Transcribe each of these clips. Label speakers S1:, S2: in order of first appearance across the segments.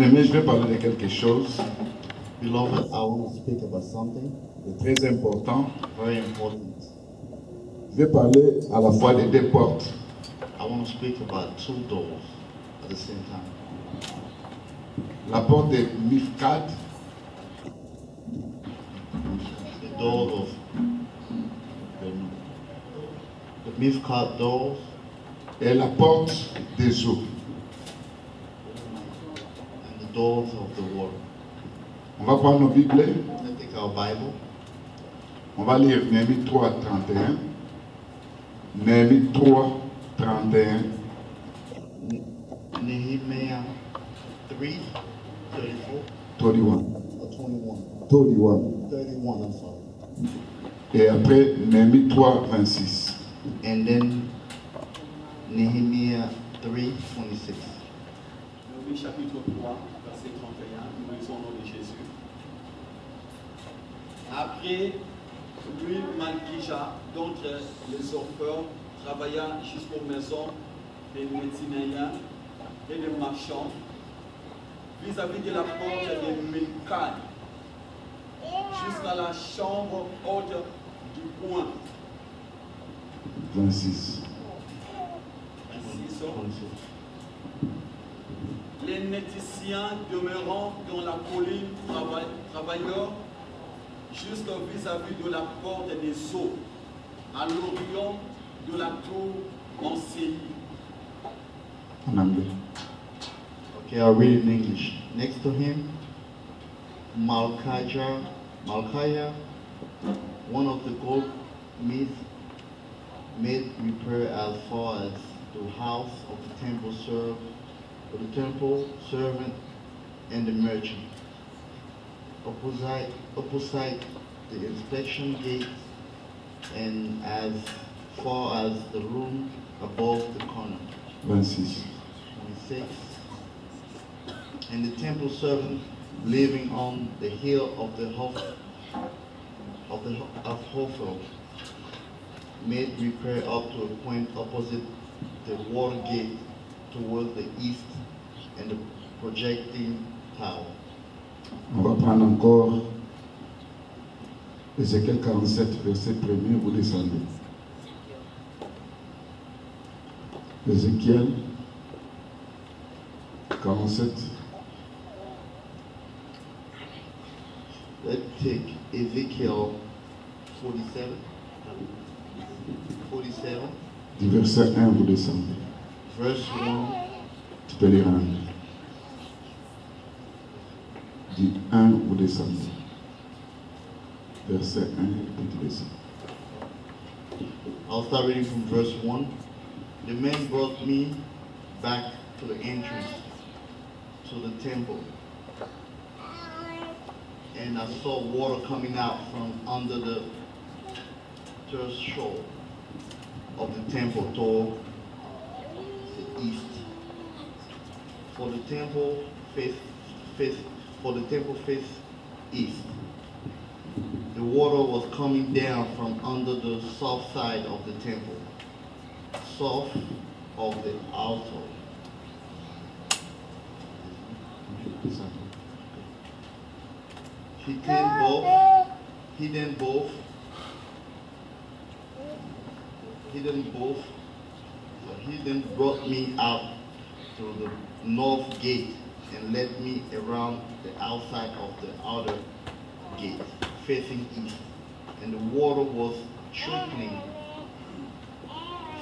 S1: Je vais parler de quelque chose
S2: Beloved, I want to speak about
S1: très important. Je vais parler à la fois des deux portes.
S2: Two doors at the same time.
S1: La porte de Mifkad
S2: The door of the, the Mifkat doors
S1: et la porte des eaux.
S2: Doors of the world.
S1: On va prendre nos Bibles.
S2: Let's take our Bible.
S1: On va lire Néhémie 3, 31. Néhémie 3, 31.
S2: Nehemiah 3, 34,
S1: 31.
S2: or 21.
S1: 31.
S2: 31, I'm sorry.
S1: Et après, Néhémie 3, 26.
S2: And then Nehemiah 3, 26.
S3: Néhémie chapitre 3, verset 31, nous lisons au nom de Jésus. Après lui, Malkija, d'entre les orfèvres, travailla jusqu'aux maisons des Métinéens et des marchands, vis-à-vis de la porte de Milkan, jusqu'à la chambre haute du point.
S1: 26.
S3: Ainsi sont les néticiens demeurant dans la colline trava- travailleurs jusqu'à vis-à-vis de la porte des eaux, à l'orient de la tour en Sélie.
S1: En anglais.
S2: Okay, I'll read in English. Next to him, Malchijah, Malchiah, one of the goldsmiths, made repair as far as the house of the temple serv of the temple servant and the merchant. Opposite, opposite the inspection gate and as far as the room above the corner.
S1: 26.
S2: 26. And the temple servant living on the hill of the Hof, of the of Hophel made repair up to a point opposite the water gate toward the east and the projecting tower.
S1: On va prendre encore Ézéchiel 47, verset 1er, vous descendez. Ézéchiel 47,
S2: Let's take Ezekiel 47. 47,
S1: du verset 1, vous descendez.
S2: verse 1
S1: Tu peux lire en anglais. Du 1, vous descendez. Verset 1, et puis tu descends.
S2: I'll start reading from verse 1. The men brought me back to the entrance to the temple. And I saw water coming out from under the threshold of the temple toward the east. For the temple face, face for the temple face east. The water was coming down from under the south side of the temple, south of the altar. He then both, he then both, he then both, he then brought me out to the north gate and led me around the outside of the outer gate, facing east, and the water was trickling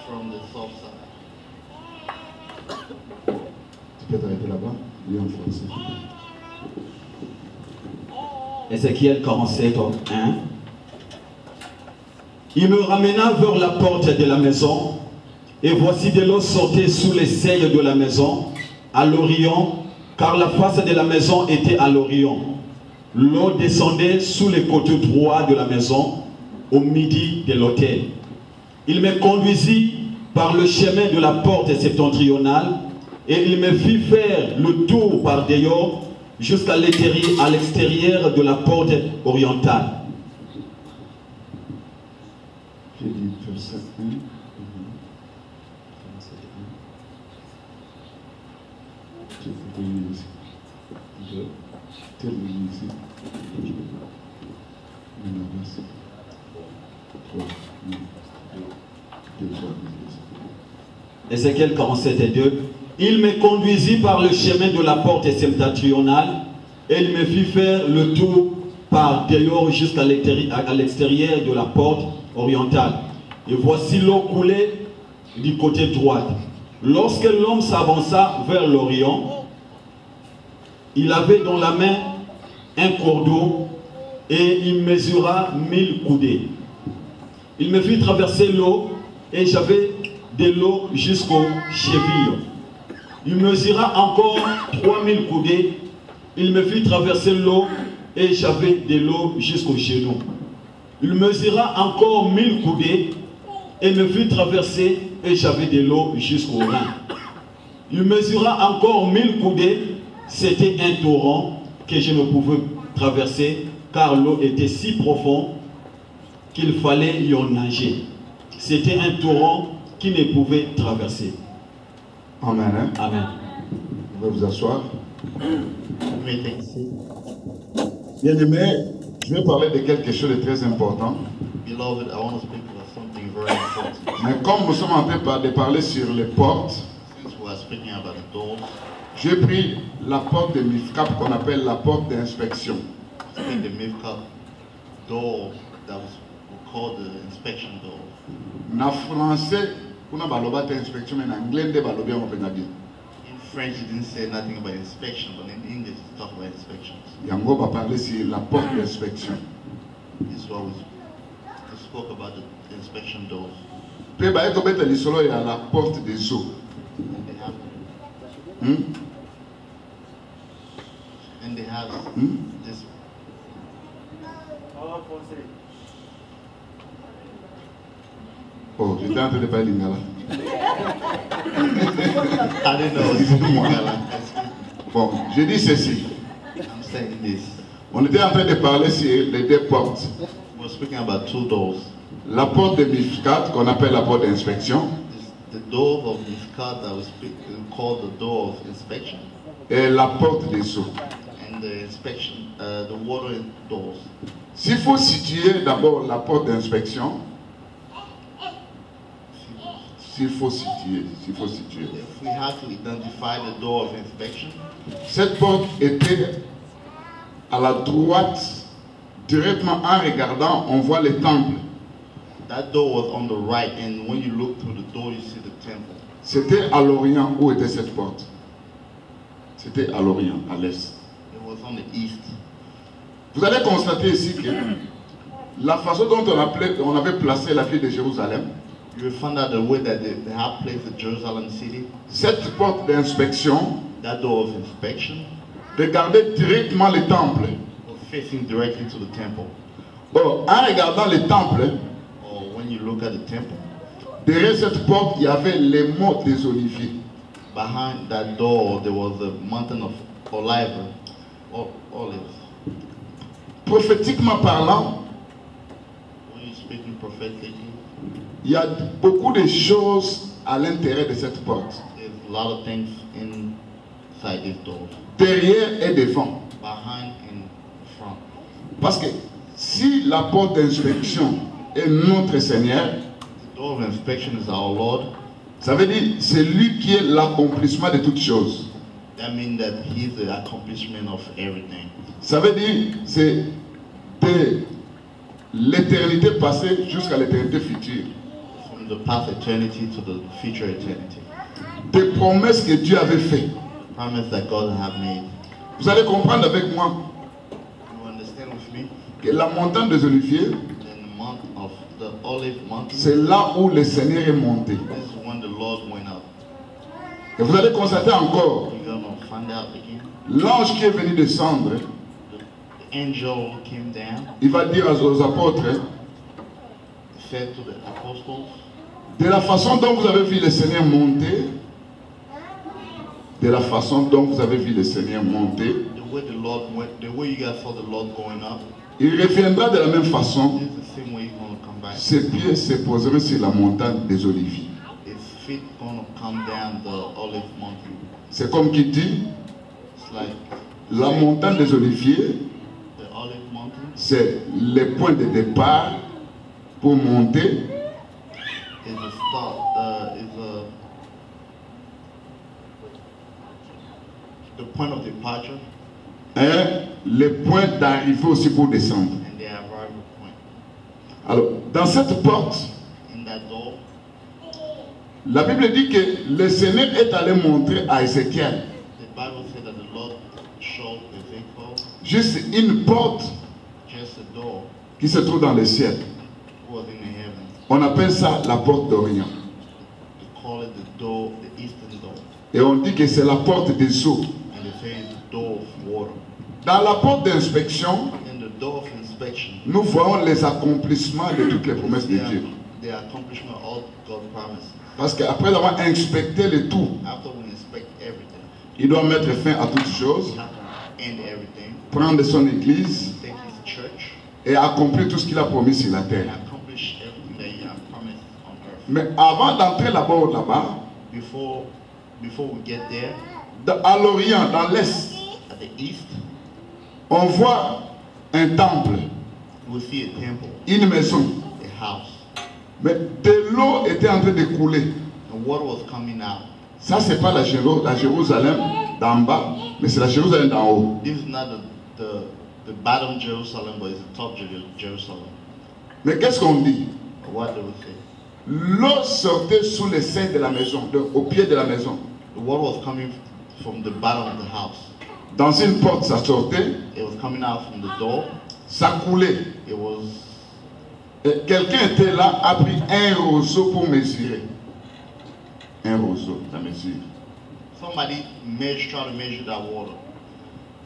S2: from the south side.
S1: Tu peux t'arrêter là-bas.
S3: Ézéchiel 47, 1. Il me ramena vers la porte de la maison, et voici de l'eau sortait sous les seuils de la maison, à l'orient, car la face de la maison était à l'orient. L'eau descendait sous les côtés droits de la maison, au midi de l'autel. Il me conduisit par le chemin de la porte septentrionale, et il me fit faire le tour par dehors jusqu'à l'extérieur de la porte orientale
S1: verset 1. Tu peux lire ici. Deux. Termine ici. Une avance. Trois. Une. Deux. Deux. Trois.
S3: Ézéchiel 47 et 2. Il me conduisit par le chemin de la porte septentrionale et il me fit faire le tour par dehors jusqu'à l'extérieur de la porte orientale. Et voici l'eau coulée du côté droit. Lorsque l'homme s'avança vers l'Orient, il avait dans la main un cordeau et il mesura mille coudées. Il me fit traverser l'eau et j'avais de l'eau jusqu'aux chevilles. Il mesura encore 3000 coudées. Il me fit traverser l'eau et j'avais de l'eau jusqu'aux genoux. Il mesura encore 1000 coudées et me fit traverser et j'avais de l'eau jusqu'aux reins. Il mesura encore 1000 coudées. C'était un torrent que je ne pouvais traverser car l'eau était si profonde qu'il fallait y en nager. C'était un torrent qui ne pouvait traverser.
S1: Amen. hein?
S3: Amen.
S1: Vous pouvez vous asseoir.
S2: You may take a seat.
S1: Bien aimé, je vais parler de quelque chose de très important.
S2: Beloved, I want to speak about something very important.
S1: Mais comme nous sommes en train par- de parler sur les portes,
S2: Since we are speaking about the doors,
S1: j'ai pris la porte de Mifkap qu'on appelle la porte d'inspection.
S2: the Mifka door that was called the inspection door.
S1: Na français, kuna baloba te inspection, mais en anglais, nde balobi yango mpenza bien.
S2: In French, didn't say nothing about inspection, but in English, it talked about inspections.
S1: Yango va parler sur la porte d'inspection.
S2: This is what we, spoke about the inspection doors.
S1: Mpe baye kobeta lisolo ya la porte des eaux.
S2: And they have,
S1: Hmm?
S2: and they have
S1: Hmm?
S2: this.
S1: Oh, j'étais en train de parler lingala.
S2: I didn't know. it was Lingala.
S1: Bon, je dis ceci. On était en train de parler sur les deux portes.
S2: We're speaking about two doors.
S1: La porte de Mifkat, qu'on appelle la porte d'inspection,
S2: the door of Mifkat that was speak, called the door of inspection,
S1: et la porte des eaux.
S2: and the inspection, uh, the water doors.
S1: S'il faut situer d'abord la porte d'inspection, s'il faut situer, s'il faut situer.
S2: If we have to identify the door of inspection,
S1: Cette porte était à la droite, directement en regardant, on voit le temple.
S2: that door was on the right, and when you look through the door, you see the temple.
S1: C'était à l'orient où était cette porte? C'était à l'orient, à l'est.
S2: It was on the east.
S1: Vous allez constater ici que la façon dont on, appelait- on avait placé la ville de Jérusalem,
S2: You will find out the way that they, they have placed the Jerusalem city,
S1: cette porte d'inspection
S2: that door of inspection,
S1: regardait directement le temple.
S2: facing directly to the temple.
S1: Or, en regardant le temple,
S2: Or when you look at the temple,
S1: derrière cette porte, il y avait les mots des oliviers.
S2: behind that door there was a mountain of olive, o- olives.
S1: Prophétiquement parlant,
S2: When you're speaking prophetically,
S1: il y a beaucoup de choses à l'intérieur de cette porte.
S2: there's a lot of things inside this door,
S1: Derrière et devant.
S2: behind and front.
S1: Parce que si la porte d'inspection est notre Seigneur,
S2: The door of inspection is our Lord.
S1: ça veut dire c'est lui qui est l'accomplissement de toutes choses.
S2: That means that He's the accomplishment of everything.
S1: Ça veut dire c'est de l'éternité passée jusqu'à l'éternité future.
S2: The past eternity to the future eternity.
S1: Des promesses que Dieu avait faites.
S2: Promise that God have made.
S1: Vous allez comprendre avec moi
S2: You understand with me?
S1: que la montagne des Oliviers,
S2: the month of the olive mountain.
S1: c'est là où le Seigneur est monté.
S2: This is when the Lord went up.
S1: Et vous allez constater encore
S2: You're gonna find out again.
S1: l'ange qui est venu descendre,
S2: The, the angel came down,
S1: il va dire aux apôtres,
S2: said to the apostles,
S1: de la façon dont vous avez vu le Seigneur monter, de la façon dont vous avez vu le Seigneur monter, il reviendra de la même façon. Ses pieds se poseraient sur la montagne des Oliviers. C'est comme qui dit, La montagne des Oliviers, c'est le point de départ pour monter
S2: start. Uh, is a the point of departure
S1: et le point d'arrivée aussi pour descendre.
S2: and the arrival point.
S1: Alors, dans cette porte,
S2: In that door,
S1: la Bible dit que le Seigneur est allé montrer à Ézéchiel
S2: the Bible said that the Lord showed Ezekiel
S1: juste une porte
S2: just a door
S1: qui se trouve dans le ciel.
S2: who was in the heaven.
S1: On appelle ça la porte d'Orient. Et on dit que c'est la porte des eaux. Dans la porte d'inspection, nous voyons les accomplissements de toutes les promesses de Dieu. Parce qu'après avoir inspecté le tout, il doit mettre fin à toutes choses, prendre son église et accomplir tout ce qu'il a promis sur la terre.
S2: accomplish everything that He has promised on earth.
S1: Mais avant d'entrer là-bas, là-bas,
S2: Before, before we get there,
S1: à l'Orient, dans l'Est, on voit un temple,
S2: we see a temple,
S1: une maison.
S2: a house.
S1: Mais de l'eau était en train de couler.
S2: The water was coming out.
S1: Ça, c'est pas la, Jérusalem d'en bas, mais c'est la Jérusalem d'en haut.
S2: This is not the, the, the bottom Jerusalem, but it's the top Jer- Jerusalem.
S1: Mais qu'est-ce qu'on dit?
S2: What do we say?
S1: L'eau sortait sous les seins de la maison, de- au pied de la maison.
S2: The water was coming from the bottom of the house.
S1: Dans une porte, ça sortait,
S2: It was coming out from the door.
S1: ça coulait.
S2: It was
S1: Quelqu'un était là, a pris un roseau pour mesurer. Un roseau, ça mesure.
S2: somebody measure, trying to measure that water.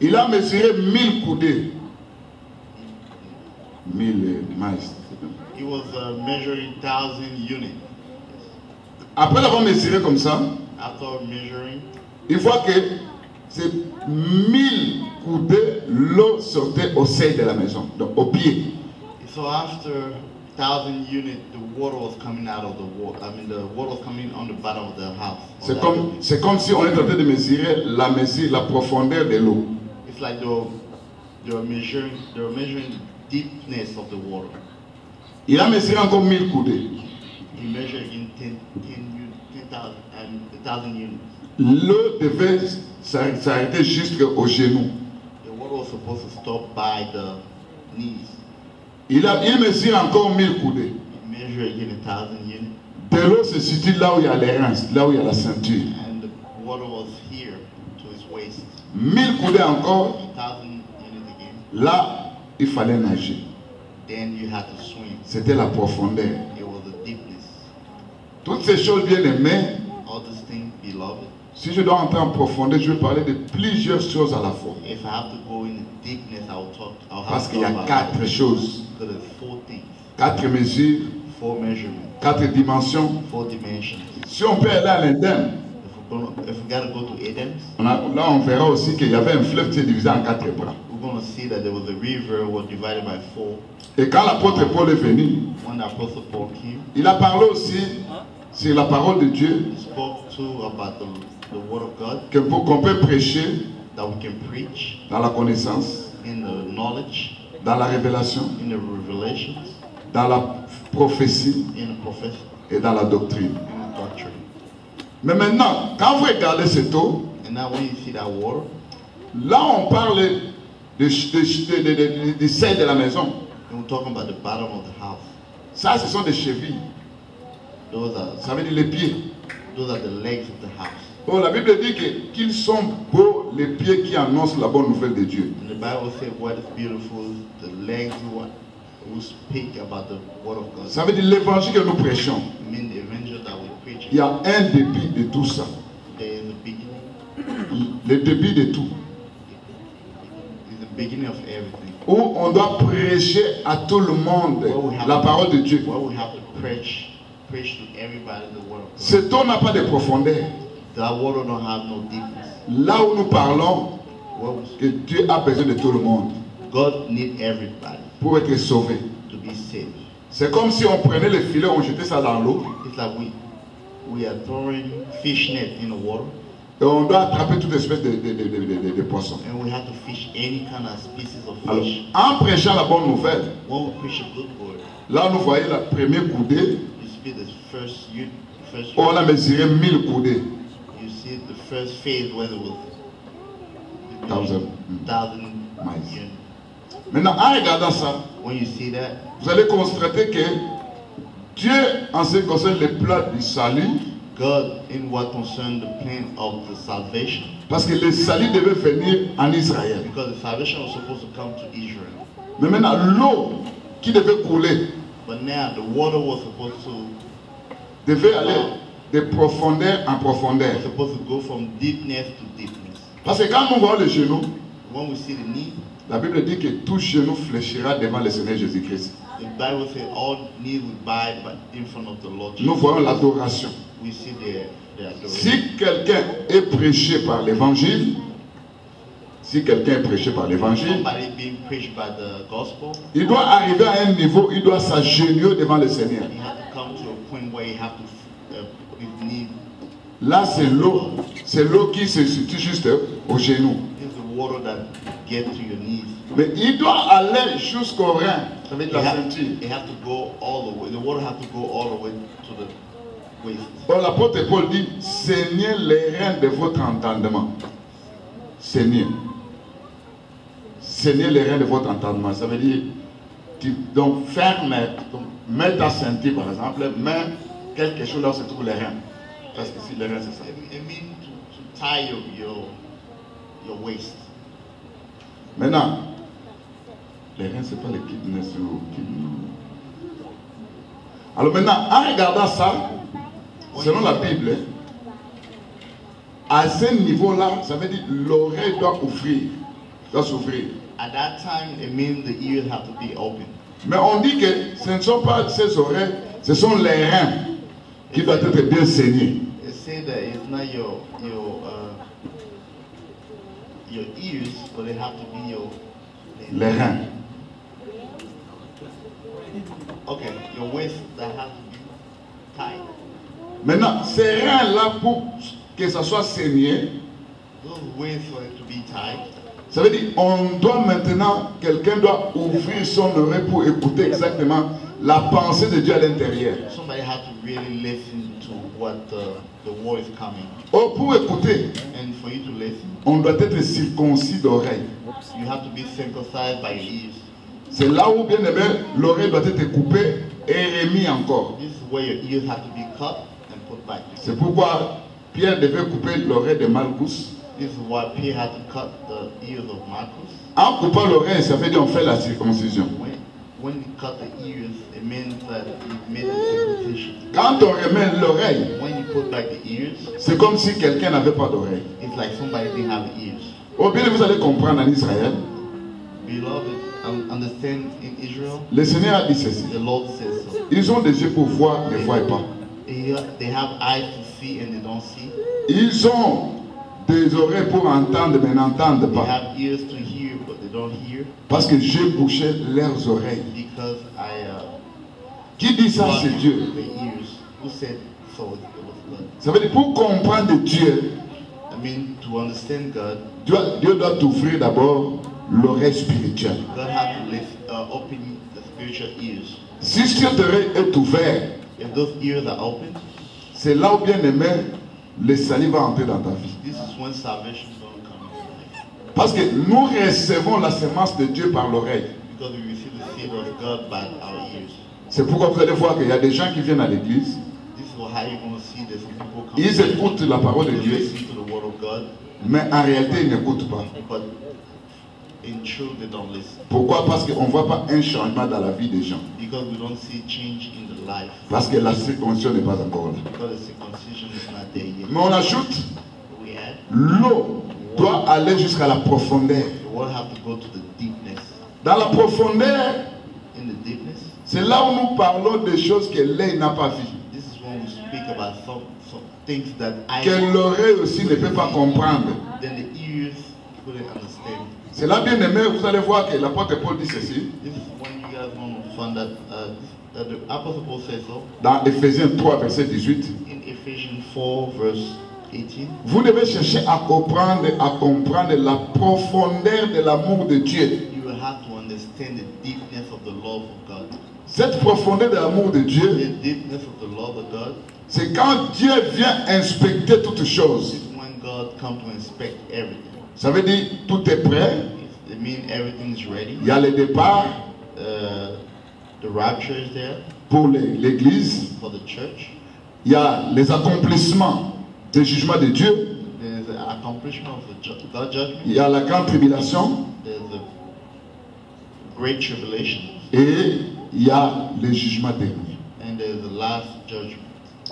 S1: Il a mesuré 1000 coudées. 1000 miles.
S2: It was uh, measuring thousand units.
S1: Après l'avoir mesuré comme ça,
S2: After measuring,
S1: il voit que c'est 1000 coudées, l'eau sortait au seuil de la maison, donc au pied.
S2: so after thousand units, the water was coming out of the water. I mean, the water was coming on the bottom of the house.
S1: C'est comme, c'est comme si on en train de mesurer la, mesure, la profondeur de l'eau.
S2: It's like they were, they were measuring, they were measuring the deepness of the water.
S1: Il a mesuré encore 1000 coudées.
S2: He measured in 10, 10, un- 10,000 and 1,000 units.
S1: L'eau devait s'ar- s'arrêter jusqu'au genou. Il, a, il mesure encore 1000 coudées.
S2: He measured again 1,000 units.
S1: De l'eau se situe là où il y a les reins, là où il y a la ceinture.
S2: And the water was here to his waist.
S1: 1000 coudées encore,
S2: 1,000 units again.
S1: là, il fallait nager. C'était la profondeur.
S2: It was the deepness.
S1: Toutes ces choses bien aimées,
S2: All these things, beloved.
S1: si je dois entrer en profondeur, je vais parler de plusieurs choses à la fois.
S2: If I have to go in deepness, talk. I'll
S1: Parce qu'il y a quatre choses, quatre mesures, quatre dimensions.
S2: four.
S1: Si on peut aller à l'Indem,
S2: If we're gonna, if we gotta go
S1: là on verra aussi qu'il y avait un fleuve qui s'est divisé en quatre bras.
S2: We're gonna see that there was a river was divided by four.
S1: Et quand l'apôtre Paul est venu,
S2: When the apostle Paul came,
S1: il a parlé aussi sur la parole de Dieu,
S2: he spoke too about the, the word of God
S1: que pour qu'on peut prêcher
S2: that we can preach
S1: dans la connaissance,
S2: in the knowledge,
S1: dans la révélation,
S2: in the revelations,
S1: dans la prophétie
S2: in the prophecy,
S1: et dans la doctrine.
S2: in the doctrine.
S1: Mais maintenant, quand vous regardez cette eau,
S2: And now when you see that water,
S1: là on parle de, de, de, de, la maison.
S2: and we're talking about the bottom of the house.
S1: Ça, ce sont des chevilles.
S2: Those are
S1: Ça veut dire les pieds.
S2: those are the legs of the house.
S1: Oh, la Bible dit que- qu'ils sont beaux les pieds qui annoncent la bonne nouvelle de Dieu.
S2: And the Bible says what is beautiful, the legs who, who speak about the word of God.
S1: Ça veut dire l'évangile que nous prêchons.
S2: I mean the evangel that we preach.
S1: Il y a un début de tout ça.
S2: There is the beginning.
S1: Le début de tout.
S2: Beginning of everything.
S1: Où on doit prêcher à tout le monde
S2: Where we have
S1: la parole de Dieu.
S2: Where we have to preach, preach to everybody the word
S1: eau n'a pas de profondeur.
S2: That water don't have no deepness.
S1: Là où nous parlons que Dieu a besoin de tout le monde
S2: God need everybody
S1: pour être sauvé.
S2: to be saved.
S1: C'est comme si on prenait le filet, on jetait ça dans l'eau.
S2: It's like we we are throwing fish net in the water
S1: Et on doit attraper toute espèce de, de, de, de- de- poissons.
S2: And we have to fish any kind of species of
S1: Alors,
S2: fish.
S1: en prêchant la bonne nouvelle,
S2: When we preach a good word,
S1: là, nous voyons la première coudée,
S2: you see the first you first
S1: on a mesuré 1000 coudées.
S2: you see the first phase where there was
S1: Thousand.
S2: thousand units.
S1: Maintenant, en regardant ça,
S2: When you see that,
S1: vous allez constater que Dieu, en ce qui concerne les plats du salut,
S2: God, in what concerns the plan of the salvation,
S1: parce que le salut devait venir en Israël.
S2: because the salvation was supposed to come to Israel,
S1: Mais maintenant, l'eau qui devait couler
S2: but now the water was supposed to
S1: devait aller de profondeur en profondeur.
S2: was supposed to go from deepness to deepness.
S1: Parce que quand nous voyons les genoux,
S2: When we see the knee,
S1: la Bible dit que tout genou fléchira devant le Seigneur Jésus-Christ.
S2: The Bible says all knee will bow but in front of the Lord
S1: Nous voyons l'adoration. Si quelqu'un est prêché par l'évangile, si quelqu'un est prêché par l'évangile, il doit arriver à un niveau, il doit s'agenouiller devant le Seigneur.
S2: uh.
S1: Là, c'est l'eau. C'est l'eau qui se situe juste au genou. Mais il doit aller jusqu'au rein, ça veut
S2: It
S1: dire la ceinture.
S2: it have to go all the way. The water have to go all the way to the waist.
S1: Bon, l'apôtre Paul dit, saignez les reins de votre entendement. Saignez. Saignez les reins de votre entendement. Ça veut dire, tu- donc ferme, donc, mets ta ceinture par exemple, mets quelque chose là où se trouvent les reins. Parce que si les reins c'est ça.
S2: It, it means to, to tie your, your your waist.
S1: Maintenant, les reins c'est pas les kidneys. Alors maintenant, en regardant ça, selon la Bible, à ce niveau-là, ça veut dire l'oreille doit ouvrir, doit s'ouvrir.
S2: At that time, it means the ears have to be open.
S1: Mais on dit que ce ne sont pas ces oreilles, ce sont les reins qui doivent être bien saignés.
S2: It says that it's not your your uh, your ears, but it have to be your
S1: Les reins.
S2: Okay your waist that has to be tight.
S1: Maintenant, ces reins-là, pour que ça soit saigné,
S2: Those waists for it to be tight.
S1: ça veut dire on doit maintenant, quelqu'un doit ouvrir son oreille pour écouter exactement la pensée de Dieu à l'intérieur.
S2: Somebody has to really listen to what the the word is coming,
S1: Oh, pour écouter,
S2: and for you to listen,
S1: on doit être circoncis d'oreille.
S2: you have to be circumcised by ears.
S1: C'est là où, bien aimé, l'oreille doit être coupée et remis encore.
S2: This is where your ears have to be cut and put back.
S1: C'est pourquoi Pierre devait couper l'oreille de Malchus.
S2: This is why Peter had to cut the ears of Marcus.
S1: En coupant l'oreille, ça veut dire on fait la circoncision.
S2: When, when you cut the ears, it means that you made the circumcision.
S1: Quand on remet l'oreille,
S2: When you put back the ears,
S1: c'est comme si quelqu'un n'avait pas d'oreille.
S2: like.
S1: Au bien, vous allez comprendre en Israël,
S2: Beloved,
S1: le Seigneur a dit ceci.
S2: the Lord says so.
S1: Ils ont des yeux pour voir, ne voient pas.
S2: They, they have eyes to see and they don't see.
S1: Ils ont des oreilles pour entendre, mais n'entendent
S2: They
S1: pas.
S2: have ears to hear, but they don't hear
S1: Parce que j'ai bouché leurs oreilles.
S2: because I uh,
S1: Qui dit ça, c'est Dieu? Ça veut dire pour comprendre Dieu,
S2: I mean, to understand God,
S1: Dieu, Dieu doit t'ouvrir d'abord l'oreille spirituelle.
S2: God has to lift, uh, open the spiritual ears.
S1: Si cette oreille est ouverte,
S2: If those ears are open,
S1: c'est là où bien aimé, le salut va entrer dans ta vie.
S2: this is when salvation come.
S1: Parce que nous recevons la semence de Dieu par l'oreille.
S2: Because we receive the seed of God by our ears.
S1: C'est pourquoi vous allez voir qu'il y a des gens qui viennent à l'église,
S2: This is how you're going to see that some people come.
S1: ils écoutent la parole de
S2: They
S1: Dieu,
S2: listen to the word of God,
S1: mais en réalité ils n'écoutent pas.
S2: but in truth they don't listen.
S1: Pourquoi? Parce qu'on ne voit pas un changement dans la vie des gens.
S2: Because we don't see change in the life.
S1: Parce que la circoncision n'est pas encore là.
S2: Because the circumcision is not there yet.
S1: Mais on ajoute, l'eau doit aller jusqu'à la profondeur.
S2: the word have to go to the deepness.
S1: Dans la profondeur, c'est là où nous parlons des choses que l'œil n'a pas vues. que l'oreille aussi ne peut pas comprendre. C'est là bien aimé, vous allez voir que l'apôtre Paul dit ceci
S2: uh,
S1: dans Ephésiens 3, verset 18.
S2: in Ephesians 4, verse 18.
S1: Vous devez chercher à comprendre, à comprendre la profondeur de l'amour de Dieu. Cette profondeur de l'amour de Dieu, c'est quand Dieu vient inspecter toutes choses. Ça veut dire tout est prêt,
S2: It means everything is ready.
S1: il y a le départ
S2: Uh, the rapture is there
S1: pour l'Église,
S2: for the church.
S1: il y a les accomplissements des jugements de Dieu,
S2: There's the accomplishment of the ju- God judgment.
S1: il y a la grande tribulation
S2: There's the great tribulation.
S1: et il y a le jugement dernier.
S2: And there's the last judgment.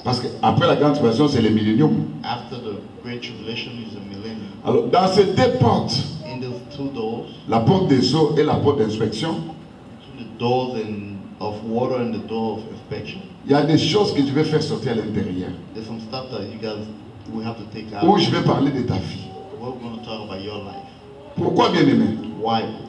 S1: Parce qu'après la grande tribulation, c'est le millénium.
S2: After the great tribulation is the millennium.
S1: Alors, dans ces deux portes,
S2: In those two doors,
S1: la porte des eaux et la porte d'inspection,
S2: between the doors and of water and the door of inspection,
S1: il y a des choses que je vais faire sortir à l'intérieur.
S2: there's some stuff that you guys will have to take
S1: Où je vais parler de ta vie.
S2: We're going to talk about your life.
S1: Pourquoi, bien aimé
S2: Why, beloved?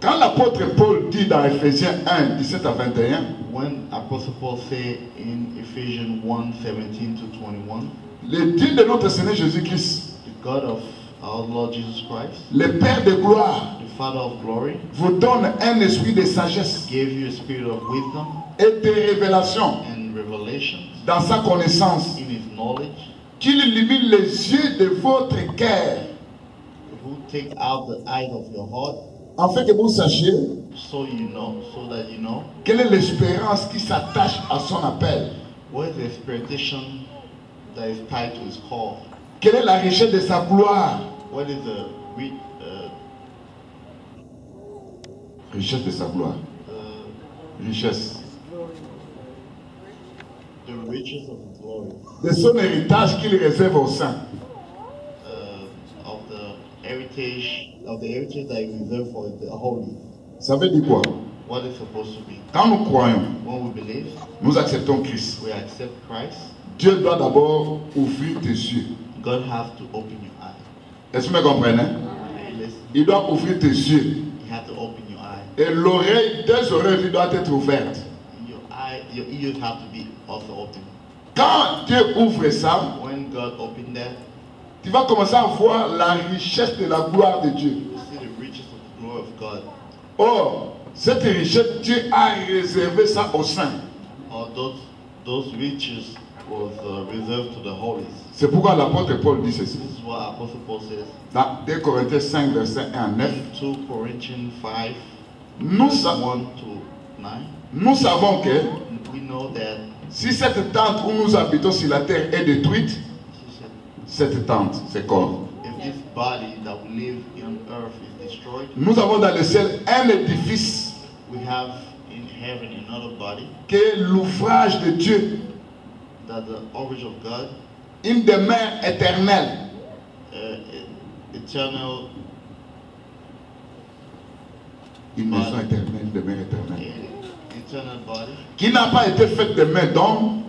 S1: Quand l'apôtre Paul dit dans Ephésiens 1, 17 à 21,
S2: When Apostle Paul said in Ephesians 1 17 to 21,
S1: le Dieu de notre Seigneur Jésus-Christ,
S2: the God of our Lord Jesus Christ,
S1: le Père de gloire,
S2: the Father of glory,
S1: vous donne un esprit de sagesse
S2: gave you a spirit of wisdom
S1: et de révélation
S2: and revelation
S1: dans sa connaissance,
S2: in his knowledge,
S1: qu'il illumine les yeux de votre cœur,
S2: who take out the eyes of your heart
S1: afin que vous sachiez
S2: so you know, so that you know.
S1: quelle est l'espérance qui s'attache à son appel,
S2: what is the expectation that is tied to his call,
S1: quelle est la richesse de sa gloire,
S2: what is the uh,
S1: richesse de sa gloire,
S2: uh,
S1: richesse.
S2: the riches of glory,
S1: de son héritage qu'il réserve au sein.
S2: Heritage of the heritage that reserved for the holy.
S1: Ça veut dire quoi?
S2: What is supposed to be.
S1: Quand nous croyons,
S2: When we believe,
S1: nous acceptons Christ.
S2: we accept Christ.
S1: Dieu doit d'abord ouvrir tes yeux.
S2: God has to open your eye.
S1: Est-ce que vous me comprenez Il doit ouvrir tes yeux.
S2: you have to open your eye.
S1: Et l'oreille, tes oreilles doivent être ouvertes.
S2: Your eye, your ears have to be also open.
S1: Quand Dieu ouvre ça,
S2: When God opened that,
S1: tu vas commencer à voir la richesse de la gloire de Dieu. Or, cette richesse, Dieu a réservé ça au sein.
S2: Or those those riches was uh.
S1: C'est pourquoi l'apôtre Paul dit ceci.
S2: This is what Apostle Paul says
S1: Dans 2 Corinthiens 5, verset 1 à 9.
S2: in 2 Corinthians 5,
S1: Nous, sa-
S2: 1 to 9.
S1: nous savons que
S2: We know that
S1: si cette tente où nous habitons sur la terre est détruite, cette tente, c'est corps.
S2: if this body that we live in earth is destroyed,
S1: Nous avons dans le ciel un édifice
S2: we have in heaven another body
S1: qui est l'ouvrage de Dieu,
S2: that the of God,
S1: une demeure éternelle.
S2: uh, eternal,
S1: Une maison éternelle, une demeure éternelle.
S2: eternal body,
S1: Qui n'a pas été faite de main d'homme.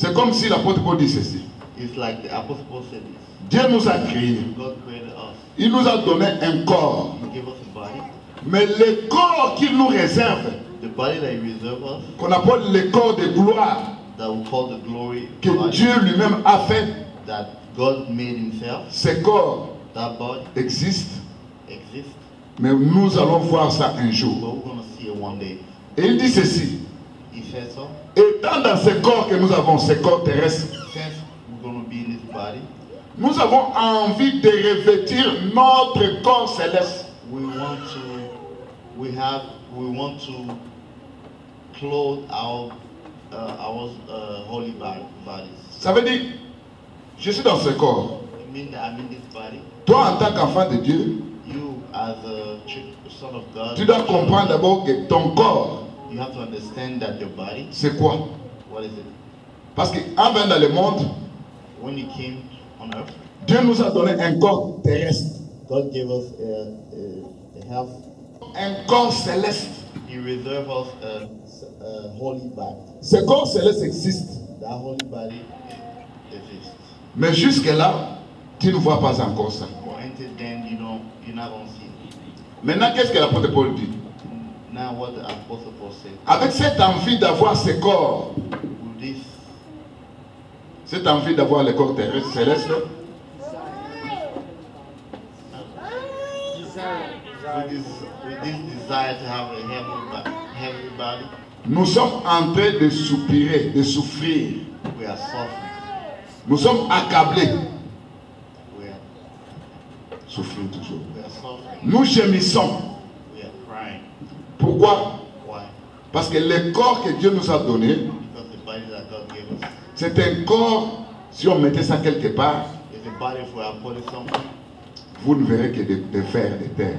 S1: C'est comme si l'apôtre Paul dit ceci.
S2: It's like the Apostle Paul said this.
S1: Dieu nous a créés.
S2: God created us.
S1: Il nous a donné un corps.
S2: He gave us a body.
S1: Mais le corps qu'il nous réserve,
S2: The body that He reserved us,
S1: qu'on appelle le corps de gloire,
S2: that we call the glory
S1: que
S2: body,
S1: Dieu lui-même a fait,
S2: that God made Himself,
S1: ce corps
S2: that body
S1: existe. Mais nous allons voir ça un jour.
S2: but we're going to see it one day.
S1: Et il dit ceci.
S2: He said so.
S1: Étant dans ce corps que nous avons, ce corps terrestre, nous avons envie de revêtir notre corps céleste.
S2: we want to, we have, we want to clothe our, uh, our uh, holy bo- bodies.
S1: Ça veut dire, je suis dans ce corps.
S2: In this body?
S1: Toi, en tant qu'enfant de Dieu,
S2: You, as a son of God,
S1: tu dois comprendre d'abord que ton corps,
S2: you have to understand that your body,
S1: c'est quoi?
S2: what is it?
S1: Parce qu'avant dans le monde,
S2: When you came on earth,
S1: Dieu nous a donné un corps terrestre,
S2: God gave us a, a, a health.
S1: un corps céleste.
S2: He reserved us a, a holy body.
S1: Ce corps céleste existe.
S2: That holy body exists.
S1: Mais jusque-là, tu ne vois pas encore ça.
S2: But until then, you don't, you're not it.
S1: Maintenant, qu'est-ce que l'apôtre Paul dit?
S2: Now, what the Apostle Paul said,
S1: Avec cette envie d'avoir ce corps,
S2: this,
S1: Cette envie d'avoir le corps terrestre céleste,
S2: With this, with this desire to have a heavenly, bo- heavenly body,
S1: nous sommes en train de soupirer, de souffrir.
S2: we are suffering.
S1: Nous sommes accablés.
S2: We are,
S1: Souffrir toujours.
S2: we are suffering.
S1: Nous gémissons. Pourquoi? Parce que le corps que Dieu nous a donné, c'est un corps, si on mettait ça quelque part, vous ne verrez que des des vers, des terres.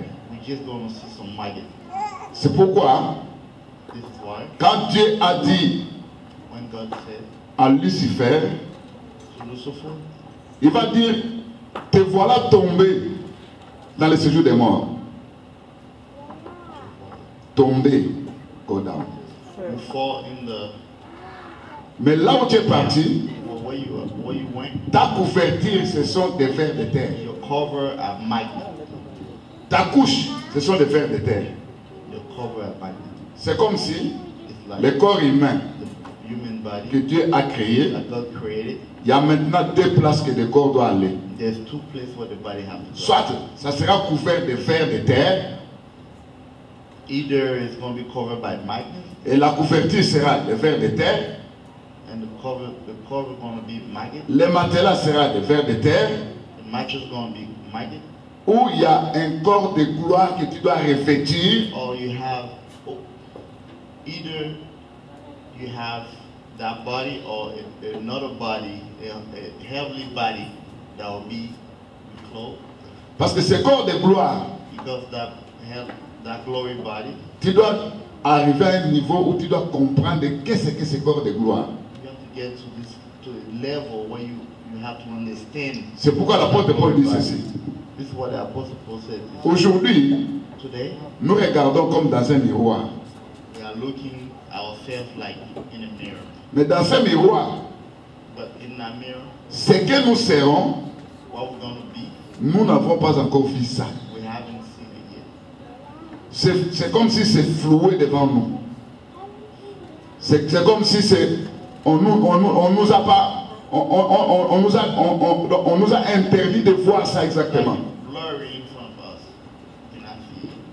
S1: C'est pourquoi, quand Dieu a dit à Lucifer, il va dire, te voilà tombé dans le séjour des morts. Tombé, go down. Mais là où tu es parti, ta couverture, ce sont des vers de terre. Ta couche, ce sont des vers de terre. C'est comme si le corps humain que Dieu a créé, il y a maintenant deux places que le corps doit aller. Soit ça sera couvert de vers de terre
S2: Either it's going to be covered by magnet,
S1: et la couverture sera de vers de terre,
S2: and the cover the cover going to be magnet.
S1: le matelas sera de vers de terre,
S2: The mattress going to be magnet.
S1: où il y a un corps de gloire que tu dois revêtir,
S2: or you have oh, either you have that body or another body, a, heavenly body that will be clothed
S1: parce que ce corps de gloire,
S2: because that hell, that glory body,
S1: tu dois arriver à un niveau où tu dois comprendre qu'est-ce que ce corps de gloire.
S2: you have to get to this to a level where you you have to understand.
S1: C'est pourquoi l'apôtre Paul dit ceci.
S2: This is what the apostle Paul said.
S1: Aujourd'hui,
S2: Today
S1: nous regardons comme dans un miroir.
S2: we are looking ourselves like in a mirror,
S1: Mais dans ce miroir,
S2: but in that mirror,
S1: ce que nous serons,
S2: what we're going to be,
S1: nous n'avons pas encore vu ça.
S2: we haven't.
S1: C'est comme si c'est floué devant nous. C'est comme si c'est on nous, on, nous- on nous a pas on, on- on- nous a, on, nous a interdit de voir ça exactement.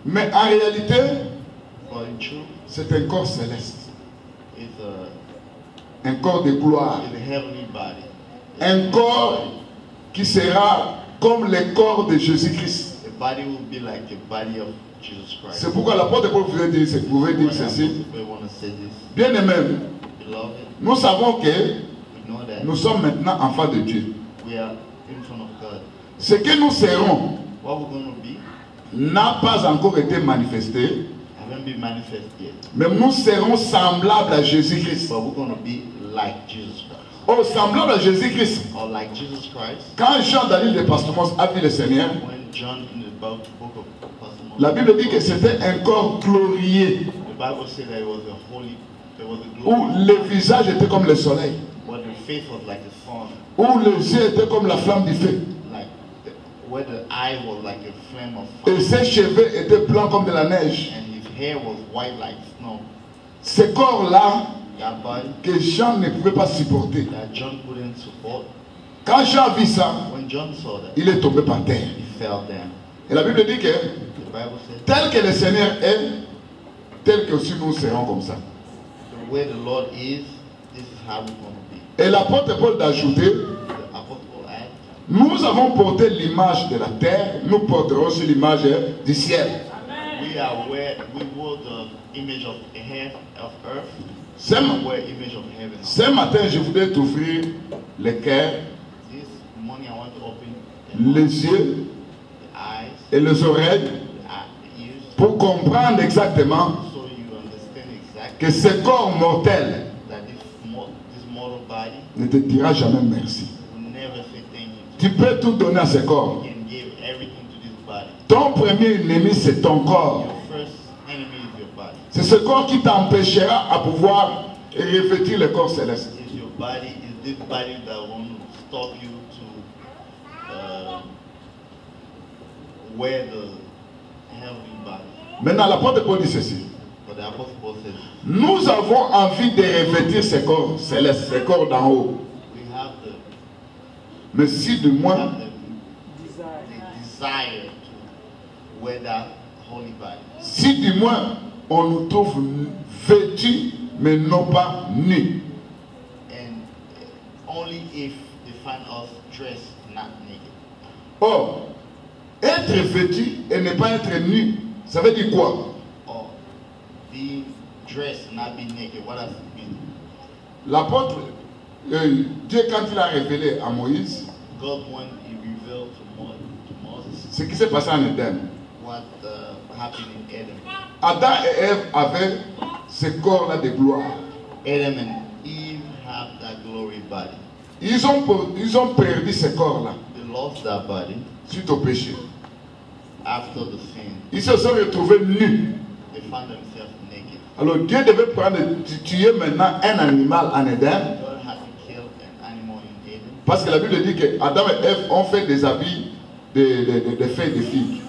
S1: Mais en réalité, c'est un corps céleste, un corps de gloire, un corps qui sera comme le corps de Jésus-Christ. C'est pourquoi l'apôtre Paul pouvait dire, pouvait dire ceci. Bien aimé, nous savons que nous sommes maintenant enfants de Dieu. Ce que nous serons n'a pas encore été manifesté, mais nous serons semblables à Jésus-Christ. Oh, semblable à Jésus-Christ. Quand Jean Daniel de Pastomos a vu le Seigneur, la Bible dit que c'était un corps glorieux, où le visage était comme le soleil, où les yeux étaient comme la flamme du feu, et ses cheveux étaient blancs comme de la neige. Ce corps-là que Jean ne pouvait pas supporter. Quand Jean vit ça, il est tombé par terre. Et la Bible dit que tel que le Seigneur est, tel que aussi nous serons comme ça. Et l'apôtre Paul d'ajouter, nous avons porté l'image de la terre, nous porterons aussi l'image du ciel. Ce, matin, je voudrais t'offrir le cœur, les yeux et les oreilles
S2: the, eye- the ears,
S1: pour comprendre exactement que ce corps mortel ne te dira jamais merci. Tu peux tout donner à ce corps. Ton premier ennemi, c'est ton corps. C'est ce corps qui t'empêchera à pouvoir revêtir le corps céleste.
S2: The heavenly body.
S1: Maintenant, l'apôtre Paul dit ceci? Nous avons envie de revêtir ce corps céleste, ce corps d'en haut. Mais si de moi, si du moins on nous trouve vêtus, mais non pas nus. Or, être vêtu et ne pas être nu, ça veut dire quoi?
S2: Or being dressed, not being naked. What does it mean?
S1: L'apôtre, euh, Dieu quand il a révélé à Moïse
S2: God, when He revealed to, Mo- to Moses
S1: ce qui s'est passé en Éden,
S2: what uh, happened in Adam,
S1: Adam et Ève avaient ce corps-là de gloire.
S2: Adam and Eve have that glory body.
S1: Ils ont, ils ont perdu ce corps-là
S2: They lost that body
S1: suite au péché.
S2: After the sin.
S1: Ils se sont retrouvés nus.
S2: They found themselves naked.
S1: Alors Dieu devait prendre, tu- tuer maintenant un animal en Éden.
S2: God had to kill an animal in Eden
S1: Parce que la Bible dit que Adam et Ève ont fait des habits de, de, de- de feuilles de figues.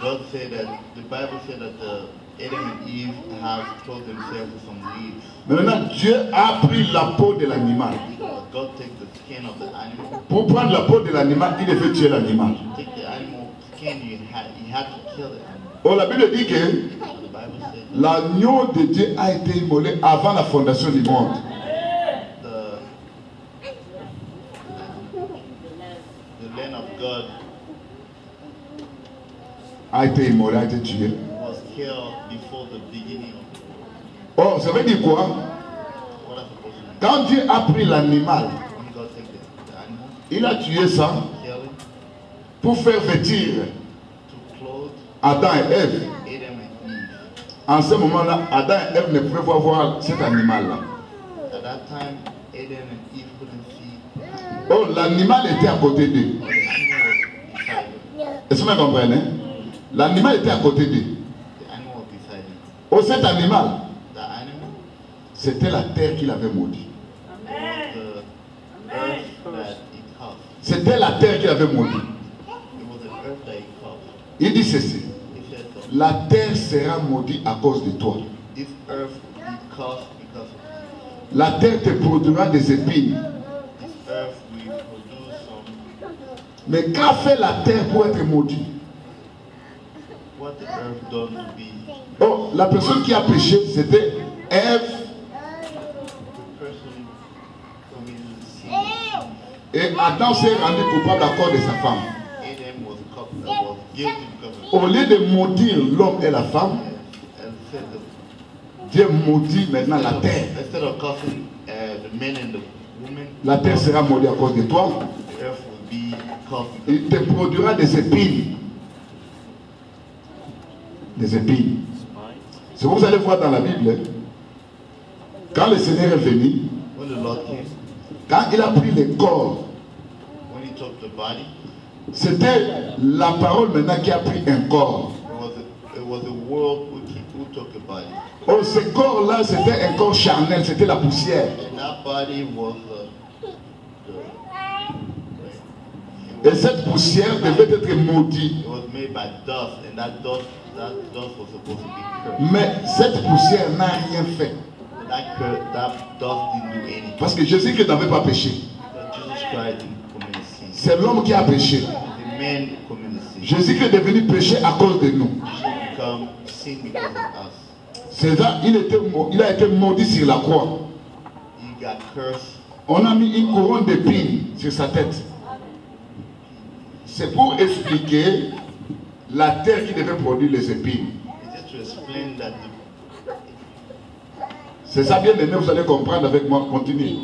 S2: God said that the Bible said that the Adam and Eve have clothed themselves with some leaves.
S1: Mais maintenant, Dieu a pris la peau de l'animal.
S2: But God takes the skin of the animal,
S1: Pour prendre la peau de l'animal, il devait tuer l'animal.
S2: take the animal skin, he had, he had to kill the animal.
S1: Oh, la Bible dit que l'agneau de Dieu a été immolé avant la fondation du monde.
S2: the, the land of God
S1: A été immolé, a été tué. Oh, ça veut dire quoi? Quand Dieu a pris l'animal, il a tué ça pour faire vêtir Adam et Ève. En ce moment-là, Adam et Ève ne pouvaient pas voir cet animal-là. Oh, l'animal était à côté d'eux. Est-ce que vous comprenez? L'animal était à côté d'eux. Oh, cet animal, c'était la terre qu'il avait maudit. C'était la terre qu'il avait maudit.
S2: It was the earth that it caused.
S1: Il dit ceci. La terre sera maudite à cause de toi.
S2: This earth it caused because of
S1: La terre te produira des épines.
S2: this earth will produce some
S1: Mais qu'a fait la terre pour être maudite?
S2: What the earth done to be
S1: Oh, la personne qui a péché, c'était Ève. Et Adam s'est rendu coupable à cause de sa femme.
S2: Adam was caught, uh, was guilty because of
S1: Au lieu de maudire l'homme et la femme, Dieu maudit maintenant la terre.
S2: uh,
S1: La terre sera maudite à cause de toi. Il te produira des épines. Des épines. C'est ce que vous allez voir dans la Bible. Quand le Seigneur est venu, quand il a pris le corps, c'était la parole maintenant qui a pris un corps. Oh, ce corps-là, c'était un corps charnel, c'était la poussière.
S2: uh.
S1: Et cette poussière devait être maudite. Mais cette poussière n'a rien fait. Parce que Jésus-Christ n'avait pas péché. C'est l'homme qui a péché. Jésus-Christ est devenu péché à cause de nous. Ça, il, était, il a été maudit sur la croix. On a mis une couronne d'épines sur sa tête. C'est pour expliquer la terre qui devait produire les épines. C'est ça, bien aimé, vous allez comprendre avec moi. Continuez.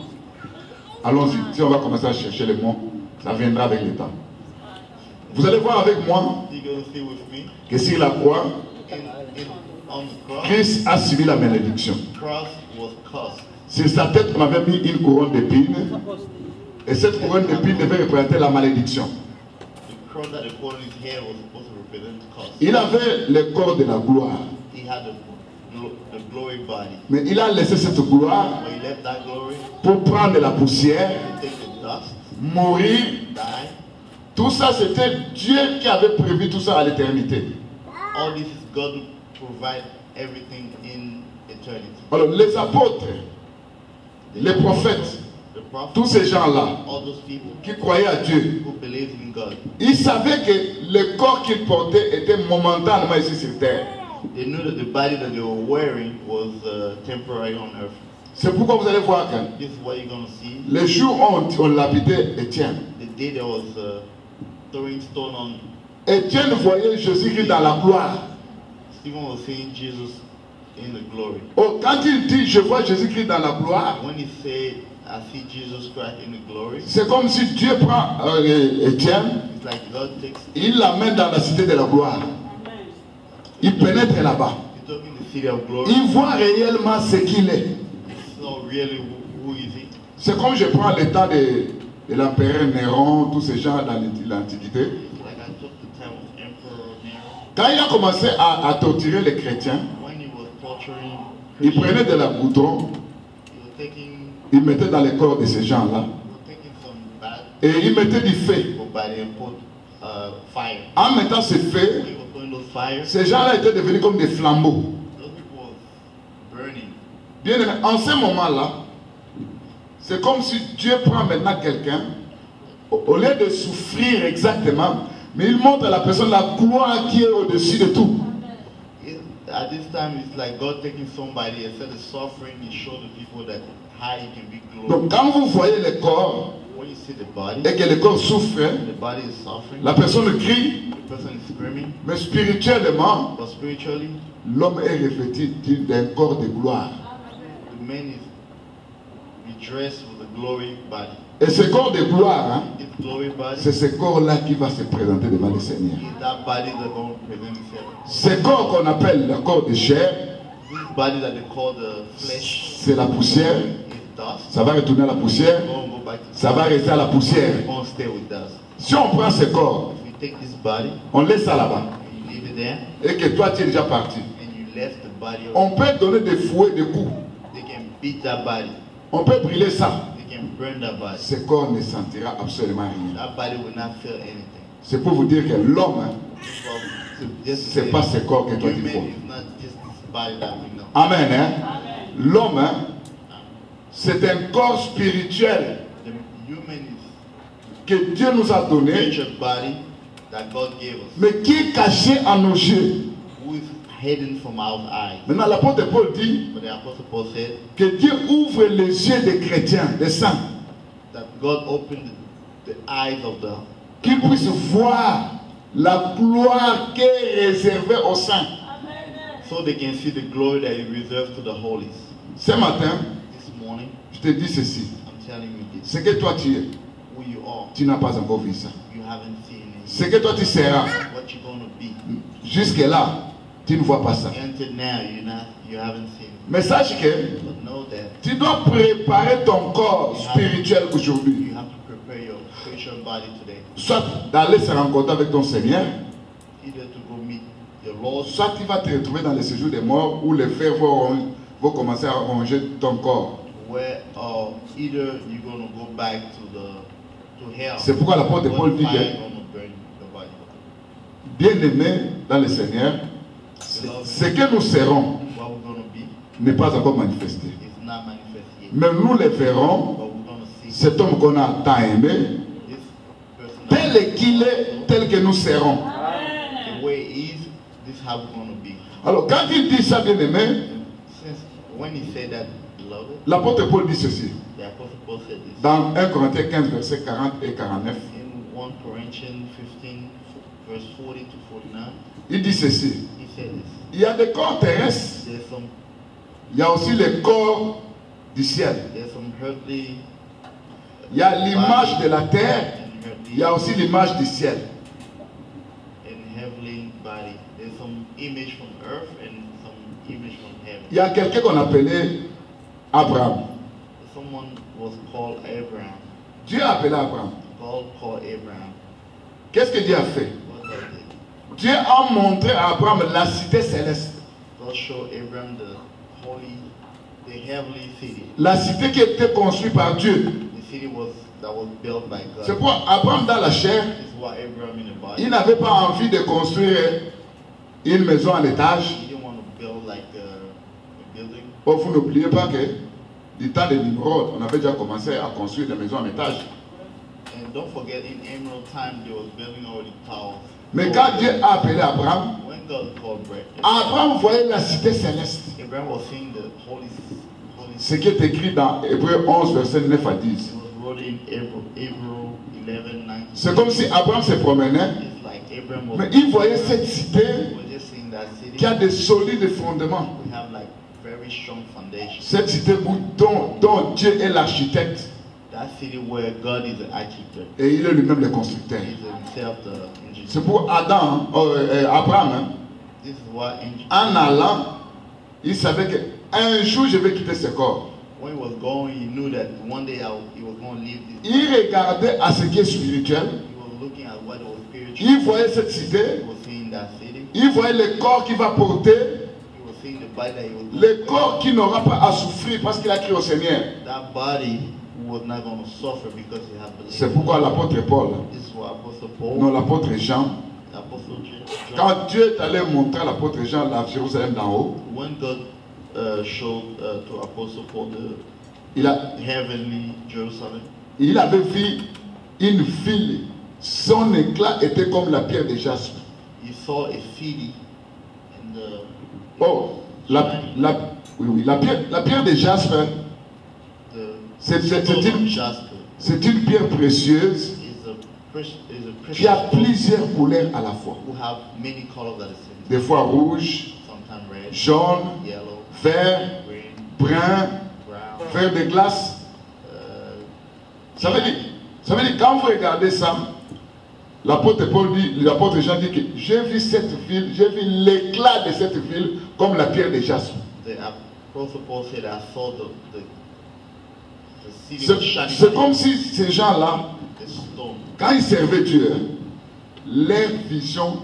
S1: Allons-y. Si on va commencer à chercher les mots, ça viendra avec le temps. Vous allez voir avec moi que sur la croix. Christ a subi la malédiction. Sur sa tête, on avait mis une couronne d'épines. Et cette couronne d'épines devait représenter la malédiction. Il avait le corps de la gloire. Mais il a laissé cette gloire pour prendre la poussière, mourir. Tout ça, c'était Dieu qui avait prévu tout ça à l'éternité.
S2: All this is God provide everything in eternity.
S1: Alors, les apôtres,
S2: The
S1: les prophètes,
S2: prophets,
S1: tous ces gens-là
S2: all those people
S1: qui croyaient à Dieu,
S2: who believed in God,
S1: ils savaient que le corps qu'ils portaient était momentanément ici sur terre.
S2: they knew that the body that they were wearing was uh, temporary on earth.
S1: C'est pourquoi vous allez voir que les jours où on, on lapidait Étienne,
S2: The day there was uh, throwing stone on
S1: Étienne voyait Jésus-Christ dans la gloire.
S2: Stephen was seeing Jesus in the glory.
S1: Oh, quand il dit je vois Jésus-Christ dans la gloire,
S2: When he said, I see Jesus Christ in the glory,
S1: c'est comme si Dieu prend euh, Étienne,
S2: it's like God takes,
S1: il l'amène dans la cité de la gloire. Il pénètre là-bas. Il voit réellement ce qu'il est.
S2: He saw really who, who is he.
S1: C'est comme je prends le temps de, de l'empereur Néron, tous ces gens dans l'Antiquité. Quand il a commencé à, à torturer les chrétiens, il prenait de la goudron, il mettait dans les corps de ces gens-là, et il mettait du feu.
S2: uh.
S1: En mettant ce feu, ces gens-là étaient devenus comme des flambeaux. Bien aimé, en ce moment-là, c'est comme si Dieu prend maintenant quelqu'un, au, lieu de souffrir exactement, mais il montre à la personne la gloire qui est au-dessus de tout.
S2: It, at this time, it's like God taking somebody instead of suffering, He the people that how He can be glorified.
S1: Donc quand vous voyez le corps
S2: When you see the body,
S1: et que le corps souffre,
S2: the body is suffering,
S1: la personne crie,
S2: the person is screaming,
S1: mais spirituellement,
S2: but spiritually,
S1: l'homme est revêtu d'un corps de gloire.
S2: the man is redressed with a glory body.
S1: Et ce corps de gloire, hein, c'est ce corps-là qui va se présenter devant le Seigneur. Ce corps qu'on appelle le corps de chair, c'est la poussière. Ça va retourner à la poussière. Ça va rester à la poussière. Si on prend ce corps, on laisse ça là-bas, et que toi tu es déjà parti, on peut donner des fouets, des coups. On peut brûler ça. Ce corps ne sentira absolument rien. C'est pour vous dire que l'homme, hein, c'est
S2: say,
S1: pas ce corps que toi tu vois. Amen. Hein? L'homme, hein, c'est un corps spirituel que Dieu nous a donné, mais qui est caché à nos yeux.
S2: Is hidden from our eyes.
S1: Maintenant, l'apôtre Paul dit
S2: But the Apostle Paul said
S1: que Dieu ouvre les yeux des chrétiens, des saints,
S2: that God opened the, eyes of the
S1: qu'ils puissent voir la gloire qui est réservée aux saints.
S2: so they can see the glory that He reserved to the holies.
S1: Ce matin,
S2: This morning,
S1: je te dis ceci.
S2: I'm telling you this:
S1: Ce que toi tu es,
S2: who you are,
S1: tu n'as pas encore vu ça.
S2: you haven't seen it.
S1: Ce que toi tu seras,
S2: What you're going to be.
S1: jusque-là, tu ne vois pas ça. Mais sache que tu dois préparer ton corps spirituel aujourd'hui.
S2: you have to prepare your spiritual body today,
S1: Soit d'aller se rencontrer avec ton Seigneur, soit tu vas te retrouver dans le séjour des morts où les fers vont, vont commencer à ronger ton corps.
S2: where either you're going to go back to the to hell.
S1: C'est pourquoi l'apôtre Paul dit que,
S2: body.
S1: bien-aimés dans le Seigneur, ce que nous serons n'est pas encore manifesté. Mais nous les verrons, cet homme qu'on a tant aimé, tel qu'il est, tel que nous serons. Alors quand il dit ça,
S2: that, beloved,
S1: l'apôtre Paul dit ceci. Dans 1 Corinthiens 15, versets 40 et 49,
S2: in 1 Corinthians 15, verse 40 to 49.
S1: il dit ceci. Il y a des corps terrestres, il y a aussi les corps du ciel. Il y a l'image de la terre, il y a aussi l'image du ciel. Il y a quelqu'un qu'on appelait Abraham.
S2: Someone was called Abraham.
S1: Dieu a appelé Abraham. Qu'est-ce que Dieu a fait? Dieu a montré à Abraham la cité céleste.
S2: God showed Abraham the holy, the heavenly city.
S1: La cité qui était construite par Dieu.
S2: The city was that was built by God.
S1: C'est pourquoi Abraham dans la chair,
S2: why Abraham in the body.
S1: il n'avait pas envie de construire une maison en étage.
S2: He didn't want to build like a, a building.
S1: Oh, vous n'oubliez pas que du temps de Nimrod, on avait déjà commencé à construire des maisons en étage.
S2: And don't forget, in Emerald time, they was building already towers.
S1: Mais quand Dieu a appelé Abraham,
S2: Abraham,
S1: voyait la cité céleste. Ce qui est écrit dans Hébreu 11, verset 9 à 10.
S2: It was wrote in April, April 11, 19.
S1: C'est comme si Abraham se promenait, mais il voyait cette cité qui a des solides fondements. Cette cité où- dont, dont Dieu est l'architecte et il est lui-même le constructeur. C'est pour Adam, euh, euh, Abraham, hein. En allant, il savait que un jour je vais quitter ce corps.
S2: when he was going, he knew that one day I, he was going to leave this.
S1: Il regardait à ce qui est spirituel. Il voyait cette cité.
S2: He was seeing that city.
S1: Il voyait le corps qu'il va porter.
S2: He was seeing the body that he was.
S1: Le corps qui n'aura pas à souffrir parce qu'il a crié au Seigneur. C'est pourquoi l'apôtre Paul, non l'apôtre Jean, quand Dieu est allé montrer à l'apôtre Jean la Jérusalem d'en haut,
S2: when God uh, showed uh, to Apostle Paul the
S1: il, a,
S2: heavenly Jerusalem,
S1: il avait vu une ville. Son éclat était comme la pierre de jaspe.
S2: he saw a city in the
S1: Oh, la, la, oui, oui, la, pierre, la pierre de jaspe, hein, C'est- une- pierre précieuse qui a plusieurs couleurs à la fois. Des fois rouge, jaune, vert, brun, vert de glace. Ça veut dire, ça veut dire quand vous regardez ça, l'apôtre Paul dit, l'apôtre Jean dit que j'ai vu cette ville, j'ai vu l'éclat de cette ville comme la pierre de jaspe. C'est comme si ces gens-là, quand ils servaient Dieu, hein, leur vision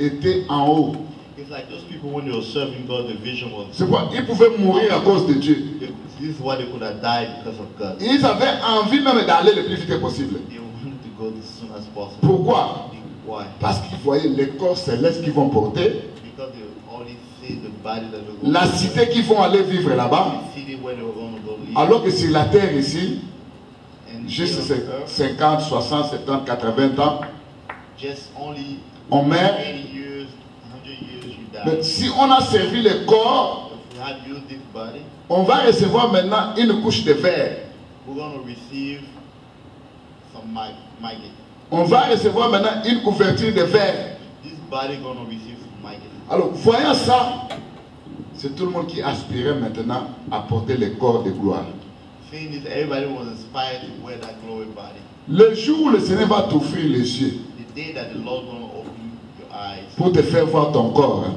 S1: était en haut.
S2: It's like those people when they were serving God, the vision was
S1: C'est quoi? Ils pouvaient mourir à cause de Dieu.
S2: this is why they could have died because of God.
S1: Ils avaient envie même d'aller le plus vite possible.
S2: They wanted to go as soon as possible.
S1: Pourquoi? Parce qu'ils voyaient les corps célestes qu'ils vont porter, la cité qu'ils vont aller vivre là-bas, alors que sur la terre ici, juste
S2: here on earth,
S1: 50, 60, 70, 80 ans, on meurt.
S2: 80 years, 100 years you die.
S1: Mais si on a servi le corps, on va recevoir maintenant une couche de verre. On va recevoir maintenant une couverture de verre. Alors, voyant ça, c'est tout le monde qui aspirait maintenant à porter le corps de gloire. Le jour où le Seigneur va t'offrir les yeux pour te faire voir ton corps, hein,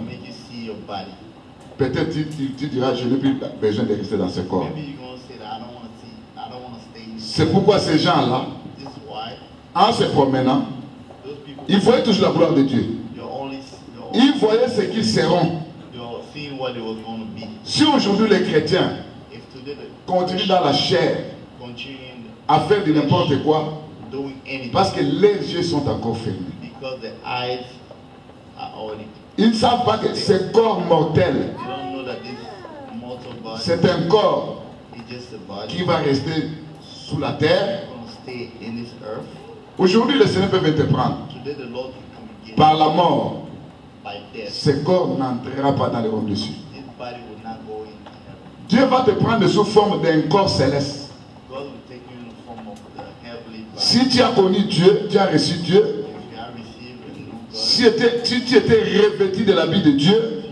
S1: peut-être tu, tu- tu diras, je n'ai plus besoin de rester dans ce corps. C'est pourquoi ces gens-là, en se promenant, ils voyaient toujours la gloire de Dieu. Ils voyaient ce qu'ils seront.
S2: You're seeing what it was going to be.
S1: Si aujourd'hui les chrétiens
S2: today
S1: continuent dans la chair à faire de n'importe quoi,
S2: anything
S1: parce que les yeux sont encore fermés.
S2: because the eyes are already,
S1: Ils ne savent pas que ce corps mortel, c'est un corps qui va rester sous la terre. Aujourd'hui, le Seigneur peut te prendre par la mort. Ce corps n'entrera pas dans le royaume des cieux.
S2: This body will not go into heaven.
S1: Dieu va te prendre sous forme d'un corps céleste. Si tu as connu Dieu, tu as reçu Dieu. Si, était- si tu étais revêtu de l'habit de Dieu,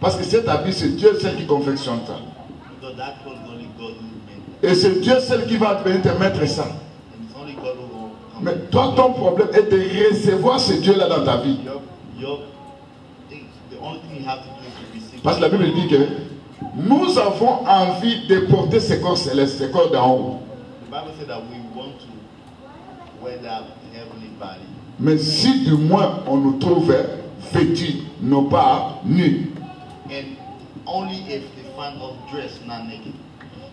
S1: parce que cet habit, c'est Dieu seul qui confectionne ça. Et c'est Dieu seul qui va venir te mettre ça.
S2: And it's only God who will come.
S1: Mais toi, ton problème est de recevoir ce Dieu-là dans ta vie. Parce que la Bible dit que nous avons envie de porter ce corps céleste, ce corps d'en haut.
S2: The Bible said that we want to wear that heavenly body.
S1: Mais si du moins on nous trouve vêtus, non pas nus,
S2: And only if they find us dressed, not naked.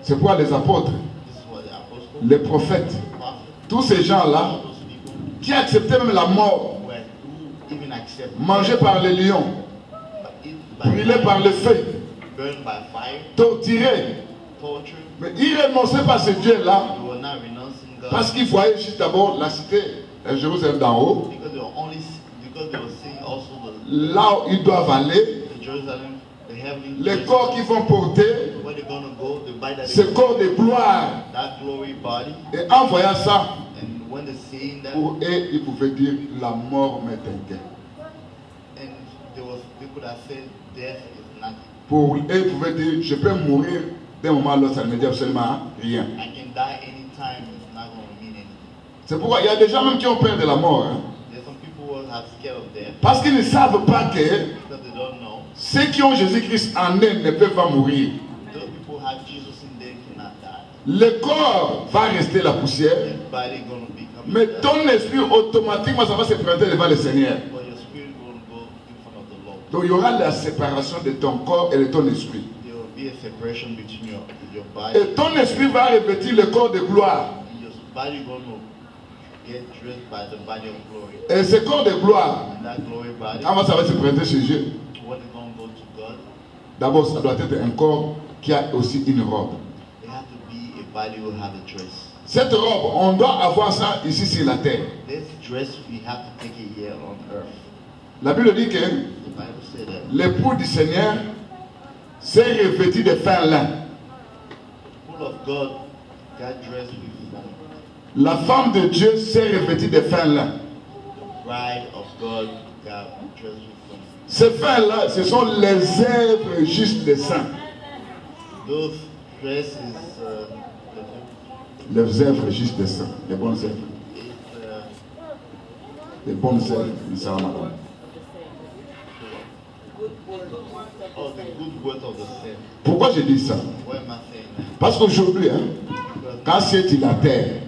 S1: c'est pourquoi les apôtres, les prophètes, tous ces gens-là qui acceptaient même la mort, mangés par les lions, brûlés par le feu, torturés. Mais ils renonçaient pas à ce Dieu-là parce qu'ils voyaient juste d'abord la cité, la Jérusalem d'en haut, là où ils doivent aller, les corps qu'ils vont porter, ce corps de gloire. Et en voyant ça, pour eux, ils pouvaient dire la mort m'est
S2: nothing.
S1: Pour eux, ils pouvaient dire je peux mourir d'un moment à l'autre, ça ne me dit absolument rien.
S2: I can die anytime. It's not gonna mean anything.
S1: C'est pourquoi il y a des gens même qui ont peur de la mort. hein. Parce qu'ils ne savent pas que
S2: because they don't know.
S1: Ceux qui ont Jésus-Christ en eux ne peuvent pas mourir. Le corps va rester la poussière, mais ton esprit automatiquement ça va se présenter devant le Seigneur. Donc il y aura la séparation de ton corps et de ton esprit. Et ton esprit va revêtir le corps de gloire. Et ce corps de gloire, comment ça va se présenter chez Dieu? D'abord, ça doit être un corps qui a aussi une robe. Cette robe, on doit avoir ça ici sur la terre. La Bible dit que l'époux du Seigneur s'est revêtu de fin lin. La femme de Dieu s'est revêtue de fin lin. Ces fins-là, ce sont les œuvres justes des saints.
S2: those. Uh,
S1: Les œuvres justes des saints. Les bonnes œuvres. Les bonnes œuvres.
S2: the saint.
S1: Pourquoi je dis ça? Parce qu'aujourd'hui, hein, quand c'est la terre,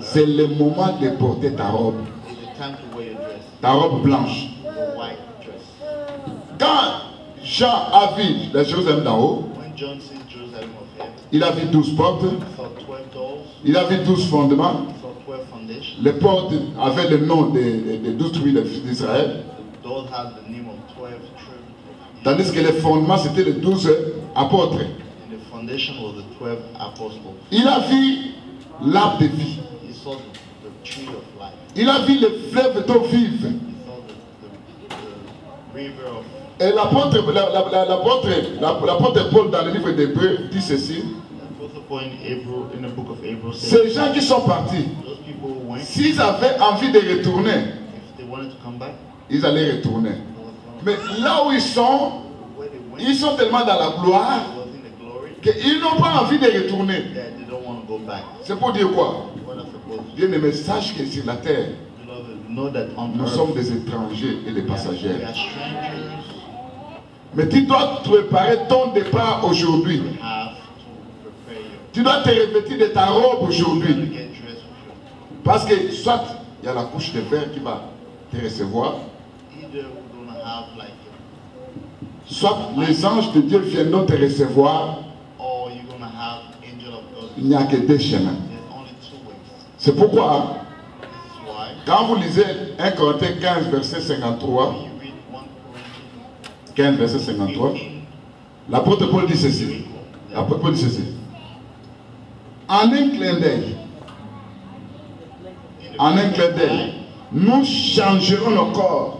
S1: c'est le moment de porter ta robe. Ta robe blanche. Quand Jean a vu la Jérusalem d'en haut, il a vu douze portes,
S2: he saw 12 doors,
S1: il a vu douze fondements.
S2: he saw 12 foundations.
S1: Les portes avaient le nom des des- douze tribus d'Israël,
S2: The doors had the name of 12 tribes of Israel.
S1: tandis que les fondements, c'était les douze apôtres.
S2: And the foundation was the 12 apostles.
S1: Il a vu l'arbre de vie. Il a vu le fleuve d'eau vive. Et l'apôtre la- la- Paul, dans le livre d'Hébreu, dit ceci. Ces gens qui sont partis, s'ils avaient envie de retourner, ils allaient retourner. Mais là où ils sont, ils sont tellement dans la gloire qu'ils n'ont pas envie de retourner. C'est pour dire quoi?
S2: What I'm supposed to
S1: Bien aimé, sache que sur la terre, nous sommes des étrangers et des passagers. Mais tu dois préparer ton départ aujourd'hui. Tu dois te revêtir de ta robe aujourd'hui. Parce que soit il y a la couche de fer qui va te recevoir, soit les anges de Dieu viendront te recevoir.
S2: or you're gonna have angel of God.
S1: Il n'y a que deux chemins. C'est pourquoi, quand vous lisez 1 Corinthiens 15, verset 53,
S2: when you read 1 Corinthians
S1: 15, verset 53,
S2: 15,
S1: l'apôtre Paul dit ceci. L'apôtre Paul dit ceci. En un clin d'œil, en un clin d'œil, nous changerons nos corps.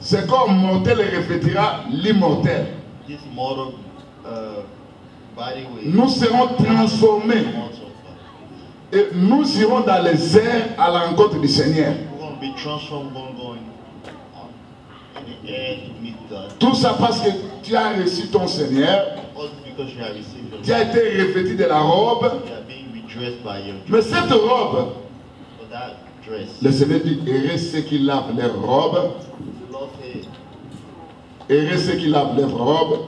S1: Ce corps mortel revêtira l'immortel. Nous serons transformés et nous irons dans les airs à la rencontre du Seigneur. Tout ça parce que tu as reçu ton Seigneur,
S2: All because you have received the
S1: tu as été revêtu de la robe. Mais cette robe, le Seigneur dit, heureux ceux qui lavent leurs robes, heureux ceux qui lavent leurs robes,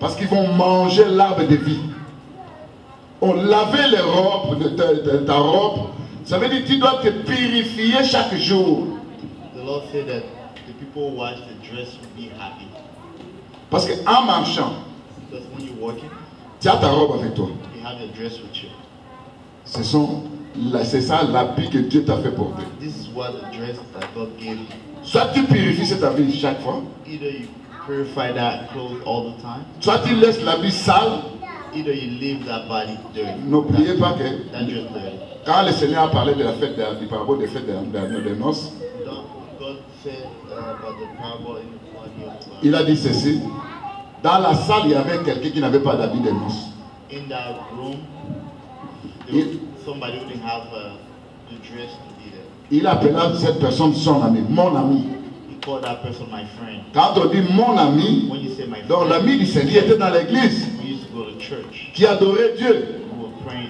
S1: parce qu'ils vont manger l'arbre de vie. On lavait les robes de ta, de ta robe, ça veut dire que tu dois te purifier chaque jour.
S2: the Lord said that people who wash the dress will be happy.
S1: Parce marchant,
S2: Because when you're walking,
S1: tu as ta robe avec toi.
S2: you have your dress with you.
S1: Ce sont, c'est ça l'habit que Dieu t'a fait porter.
S2: This is what the dress that God gave you.
S1: Soit tu purifies cette habit chaque fois,
S2: Either you purify that clothes all the time.
S1: Soit tu laisses l'habit sale?
S2: Either you leave that body dirty.
S1: N'oubliez pas que quand le Seigneur a parlé de la fête, de- du parabole des fêtes de, de- de noces, il a dit ceci. Dans la salle, il y avait quelqu'un qui n'avait pas d'habit de noces. Il-
S2: uh.
S1: Il appela cette personne son ami, mon ami.
S2: He called that person my friend.
S1: Quand on dit mon ami,
S2: When you say my
S1: donc l'ami du Seigneur était dans l'église, qui adorait Dieu,
S2: praying.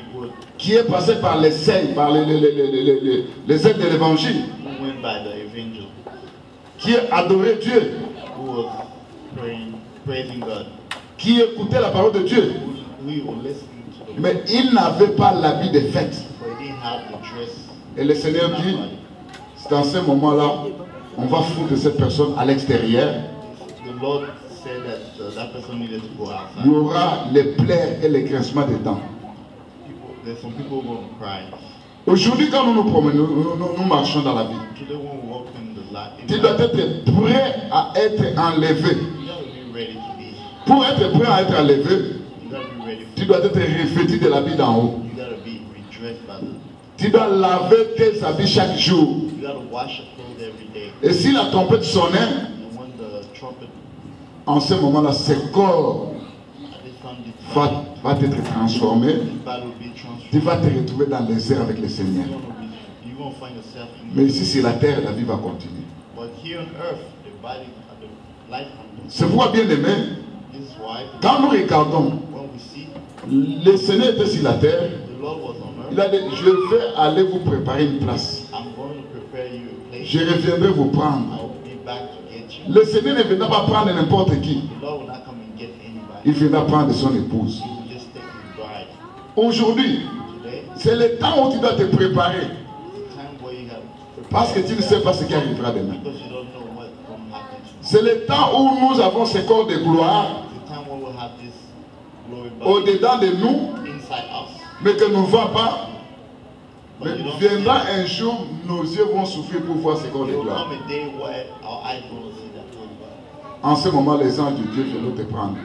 S1: Qui est passé par les scènes, par les, les, les, les, les, les- les aides de l'évangile,
S2: by the evangel.
S1: qui adorait Dieu,
S2: Who was praying, praising God.
S1: qui écoutait la parole de Dieu.
S2: We were listening to the
S1: Mais il n'avait pas l'habit de fête.
S2: but he didn't have the dress.
S1: Et le Seigneur
S2: in that
S1: dit,
S2: body.
S1: dans ce moment-là, on va foutre cette personne à l'extérieur.
S2: The Lord said that uh, that person needed to go
S1: Il y
S2: outside.
S1: aura les plaies et les grincements des dents.
S2: People, there's some people who are going to cry.
S1: Aujourd'hui, quand nous nous promenons, nous, nous- nous marchons dans la vie, tu dois être prêt à être enlevé. Pour être prêt à être enlevé, tu dois être revêtu de l'habit d'en haut. Tu dois laver tes habits chaque jour.
S2: You gotta wash your clothes every day.
S1: Et si la trompette sonnait, en ce moment-là, ce corps va, va être transformé. Tu vas te retrouver dans les airs avec le Seigneur. Mais ici, sur la terre, la vie va continuer. C'est pourquoi, bien aimé, quand nous regardons, le Seigneur était sur la terre, il a dit, je vais aller vous préparer une place. Je reviendrai vous prendre. Le Seigneur ne viendra pas prendre n'importe qui. Il viendra prendre son épouse. Aujourd'hui, c'est le temps où tu dois te préparer. Parce que tu ne sais pas ce qui arrivera demain. C'est le temps où nous avons ce corps de gloire au-dedans de nous, mais que nous ne voyons pas. Mais viendra un jour, nos yeux vont souffrir pour voir ce corps de gloire. En ce moment, les anges de Dieu viennent te prendre.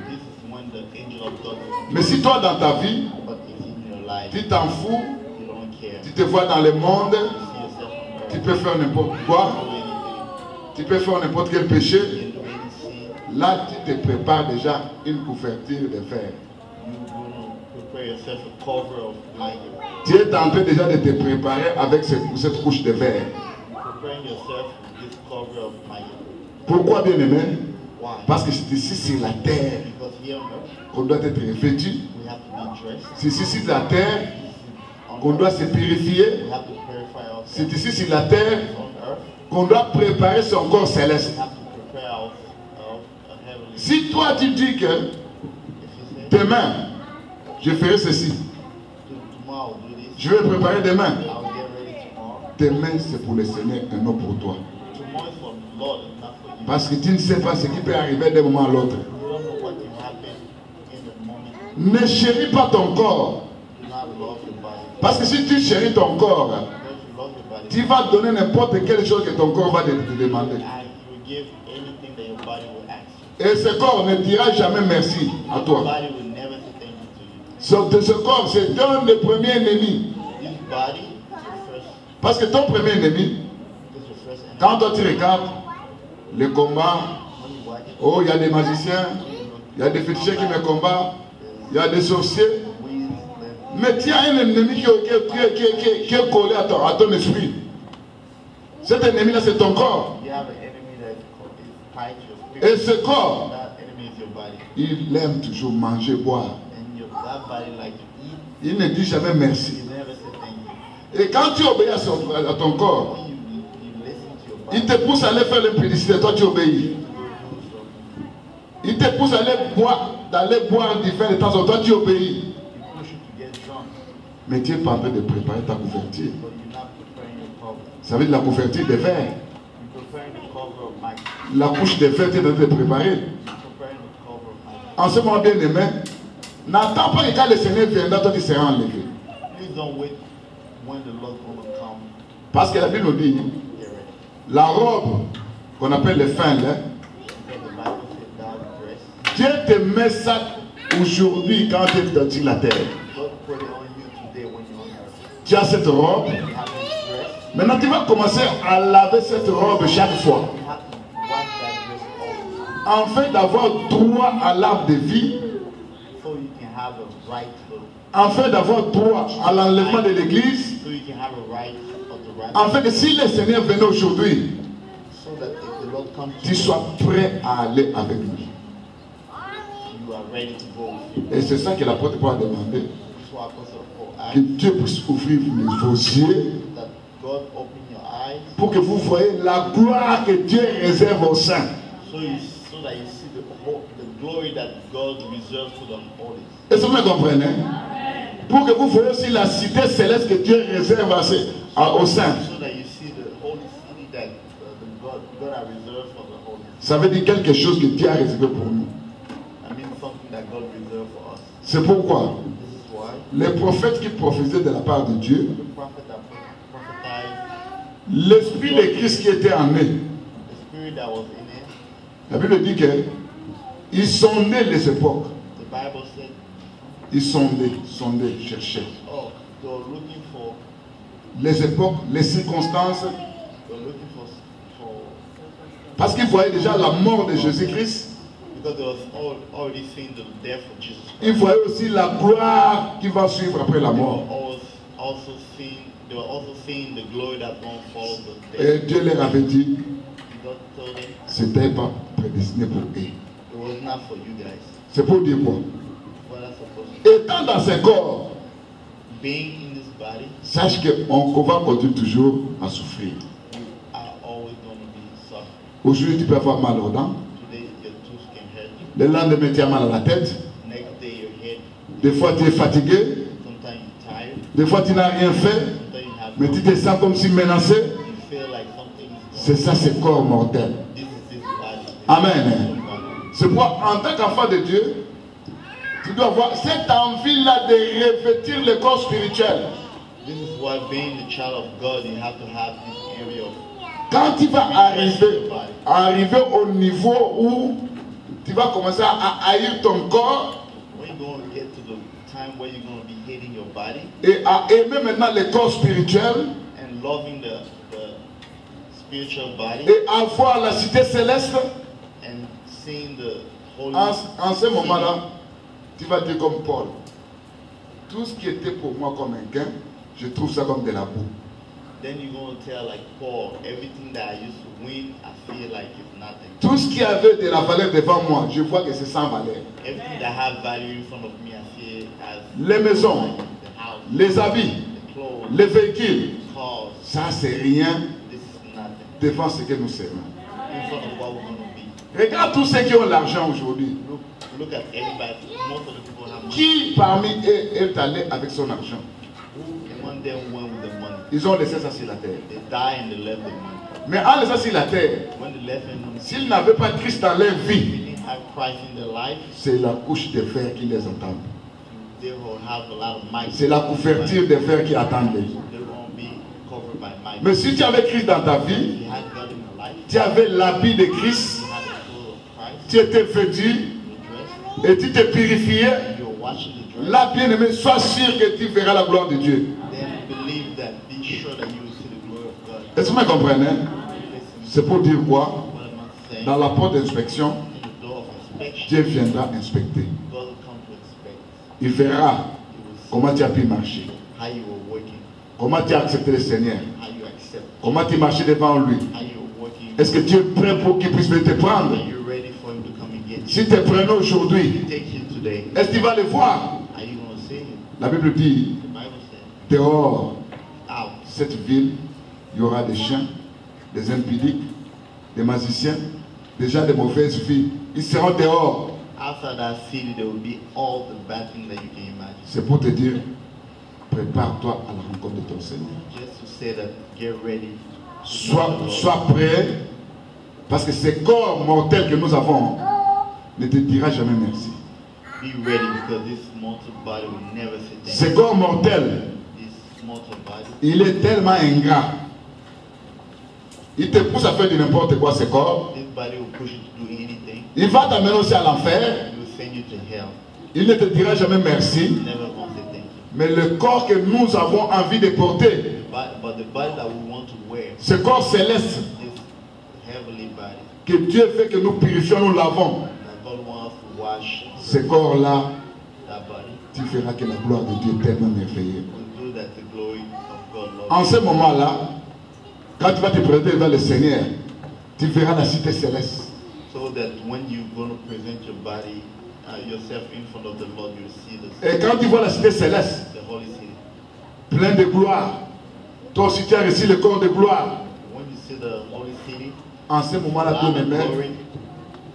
S1: Mais si toi, dans ta vie,
S2: But if in your life
S1: tu t'en fous, tu te vois dans le monde, tu peux faire n'importe quoi, tu peux faire n'importe quel péché, là, tu te prépares déjà une couverture de fer. Tu es en train déjà de te préparer avec ce- cette couche de verre. Pourquoi, bien aimé? Parce que c'est ici sur la terre qu'on doit être revêtu. C'est ici sur la terre
S2: On
S1: qu'on doit se purifier. C'est ici sur la terre qu'on doit préparer son corps céleste. Si toi tu dis que demain, je ferai ceci,
S2: "To- tomorrow I'll do this,
S1: je vais préparer demain. Demain, c'est pour le Seigneur et non pour toi. Parce que tu ne sais pas ce qui peut arriver d'un moment à l'autre. Ne chéris pas ton corps. Parce que si tu chéris ton corps, tu vas donner n'importe quelle chose que ton corps va te demander. Et ce corps ne dira jamais merci à toi. Ce, ce corps, c'est un des premiers ennemis. Parce que ton premier ennemi, quand toi tu regardes les combats, oh, il y a des magiciens, il y a des féticheurs qui me combattent, il y a des sorciers. Mais tu as un ennemi qui, est collé à ton, esprit. Cet ennemi-là, c'est ton corps. Et ce corps, il aime toujours manger, boire. Il ne dit jamais merci. Et quand tu obéis à ton corps,
S2: When you, you listen to your body,
S1: il te pousse à aller faire l'impudicité, toi tu obéis. Il te pousse à aller boire, d'aller boire du vin de temps en temps, toi tu obéis. Mais tu es pas en train de préparer ta couverture. Ça veut dire la couverture de verre.
S2: You're preparing the cover of my,
S1: La couche de verre, tu es en train de préparer. En ce moment bien aimé, n'attends pas que quand le Seigneur viendra, toi tu seras enlevé. Parce que la Bible nous dit. La robe qu'on appelle le fin là, Dieu te met ça aujourd'hui quand tu es dans la terre. Tu as cette robe. Maintenant, tu vas commencer à laver cette robe chaque fois. Afin d'avoir droit à l'arbre de vie. Afin d'avoir droit à l'enlèvement de l'église. Afin que si le Seigneur venait aujourd'hui, tu sois prêt à aller avec lui. Et c'est ça que l'apôtre Paul a demandé. Que Dieu puisse ouvrir vos yeux pour que vous voyez la gloire que Dieu réserve aux saints.
S2: so you so that you see the whole, the glory that God reserves to the holy.
S1: Est-ce que vous me comprenez? Pour que vous voyez aussi la cité céleste que Dieu réserve à ses- à- aux saints.
S2: Uh.
S1: Ça veut dire quelque chose que Dieu a réservé pour nous.
S2: I mean something that God reserved for us.
S1: C'est pourquoi les prophètes qui prophétisaient de la part de Dieu, l'esprit de Christ qui était en eux,
S2: the spirit that was in it,
S1: la Bible dit que ils sondaient les époques. Ils sondaient, sondaient, cherchaient.
S2: oh, they were looking for,
S1: Les époques, les circonstances,
S2: for, for
S1: parce qu'ils voyaient déjà la mort de Jésus-Christ. Ils voyaient aussi la gloire qui va suivre après la
S2: They were
S1: mort. Et. Dieu leur avait dit, c'était pas prédestiné pour eux. C'est pour dire quoi? Étant dans ce corps,
S2: Being in this body,
S1: sache qu'on va continuer toujours à souffrir. Aujourd'hui, tu peux avoir mal aux dents.
S2: Today, your tooth can hurt you.
S1: Le lendemain, tu as mal à la tête.
S2: Next day, your head.
S1: Des fois, tu es fatigué.
S2: Sometimes you're tired.
S1: Des fois, tu n'as rien fait.
S2: Sometimes you have
S1: Mais tu te sens comme si menacé.
S2: like
S1: C'est ça, c'est corps mortel.
S2: This is this body.
S1: Amen. C'est pourquoi, en tant qu'enfant de Dieu, tu dois avoir cette envie-là de revêtir le corps spirituel.
S2: This is why being the child of God, you have to have this area of
S1: Quand tu vas arriver, arriver au niveau où tu vas commencer à haïr ton corps
S2: when you're going to get to the time where you're going to be hating your body
S1: et à aimer maintenant le corps spirituel
S2: and loving the, the spiritual body
S1: et avoir la cité céleste,
S2: and seeing the holy
S1: en, en ce moment-là, tu vas dire comme Paul, tout ce qui était pour moi comme un gain, je trouve ça comme de la boue.
S2: then you're going to tell like Paul, everything that I used to win, I feel like it's nothing.
S1: Tout ce qui avait de la valeur devant moi, je vois que c'est sans valeur.
S2: Everything that value in front of me, I feel as
S1: Les maisons,
S2: the house,
S1: les habits,
S2: the clothes,
S1: les véhicules,
S2: cars.
S1: ça c'est rien
S2: This is nothing
S1: devant ce que nous servons.
S2: in front of what we're going to be.
S1: Regarde tous ceux qui ont l'argent aujourd'hui.
S2: Look, look at everybody. Most of the people have money.
S1: Qui parmi eux est allé avec son argent?
S2: Who among them went with the money?
S1: Ils ont laissé ça sur la terre.
S2: They die and they left the money.
S1: Mais en laissant sur la terre, s'ils n'avaient pas Christ dans leur vie, c'est la couche de fer qui les entend.
S2: they will have a lot of might.
S1: C'est la couverture de fer qui attend les gens.
S2: They won't be covered by might.
S1: Mais si tu avais Christ dans ta vie, tu avais l'habit de Christ, tu étais vêtu et tu te purifiais,
S2: you're washing the dress,
S1: là, bien-aimé, sois sûr que tu verras la gloire de Dieu.
S2: then believe that, be sure that you will see the glory of God.
S1: Est-ce que vous me comprenez C'est pour dire quoi? Dans la porte d'inspection, Dieu viendra inspecter. Il verra comment tu as pu marcher, comment tu as accepté le Seigneur, comment tu marchais devant lui. Est-ce que Dieu est prêt pour qu'il puisse te prendre? Si tu es prêt aujourd'hui, est-ce qu'il va le voir? La Bible dit, dehors, cette ville, il y aura des chiens, des impudiques, des magiciens, des gens de mauvaises filles. Ils seront dehors. C'est pour te dire, prépare-toi à la rencontre de ton Seigneur.
S2: Just to say that, get ready.
S1: Sois, sois prêt, parce que ce corps mortel que nous avons ne te dira jamais merci.
S2: Be ready because this mortal body will never say
S1: Ce corps mortel, il est tellement ingrat. Il te pousse à faire de n'importe quoi, ce corps.
S2: this body will push you to do anything.
S1: Il va t'amener aussi à l'enfer. Il ne te dira jamais merci, mais le corps que nous avons envie de porter,
S2: But, but the body that we want to wear,
S1: ce corps céleste que Dieu fait que nous purifions, nous lavons,
S2: that God wants to wash
S1: ce corps-là, tu feras que la gloire de Dieu
S2: of God
S1: En ce moment-là, quand tu vas te présenter devant le Seigneur, tu verras la cité céleste.
S2: So that when you're going to present your body, yourself in front of the Lord, you'll see the,
S1: Et quand tu vois la cité céleste, pleine de gloire, toi aussi tu as reçu le corps de gloire.
S2: When you see the holy city,
S1: En ce moment-là,
S2: full
S1: bien
S2: of
S1: aimé,
S2: glory,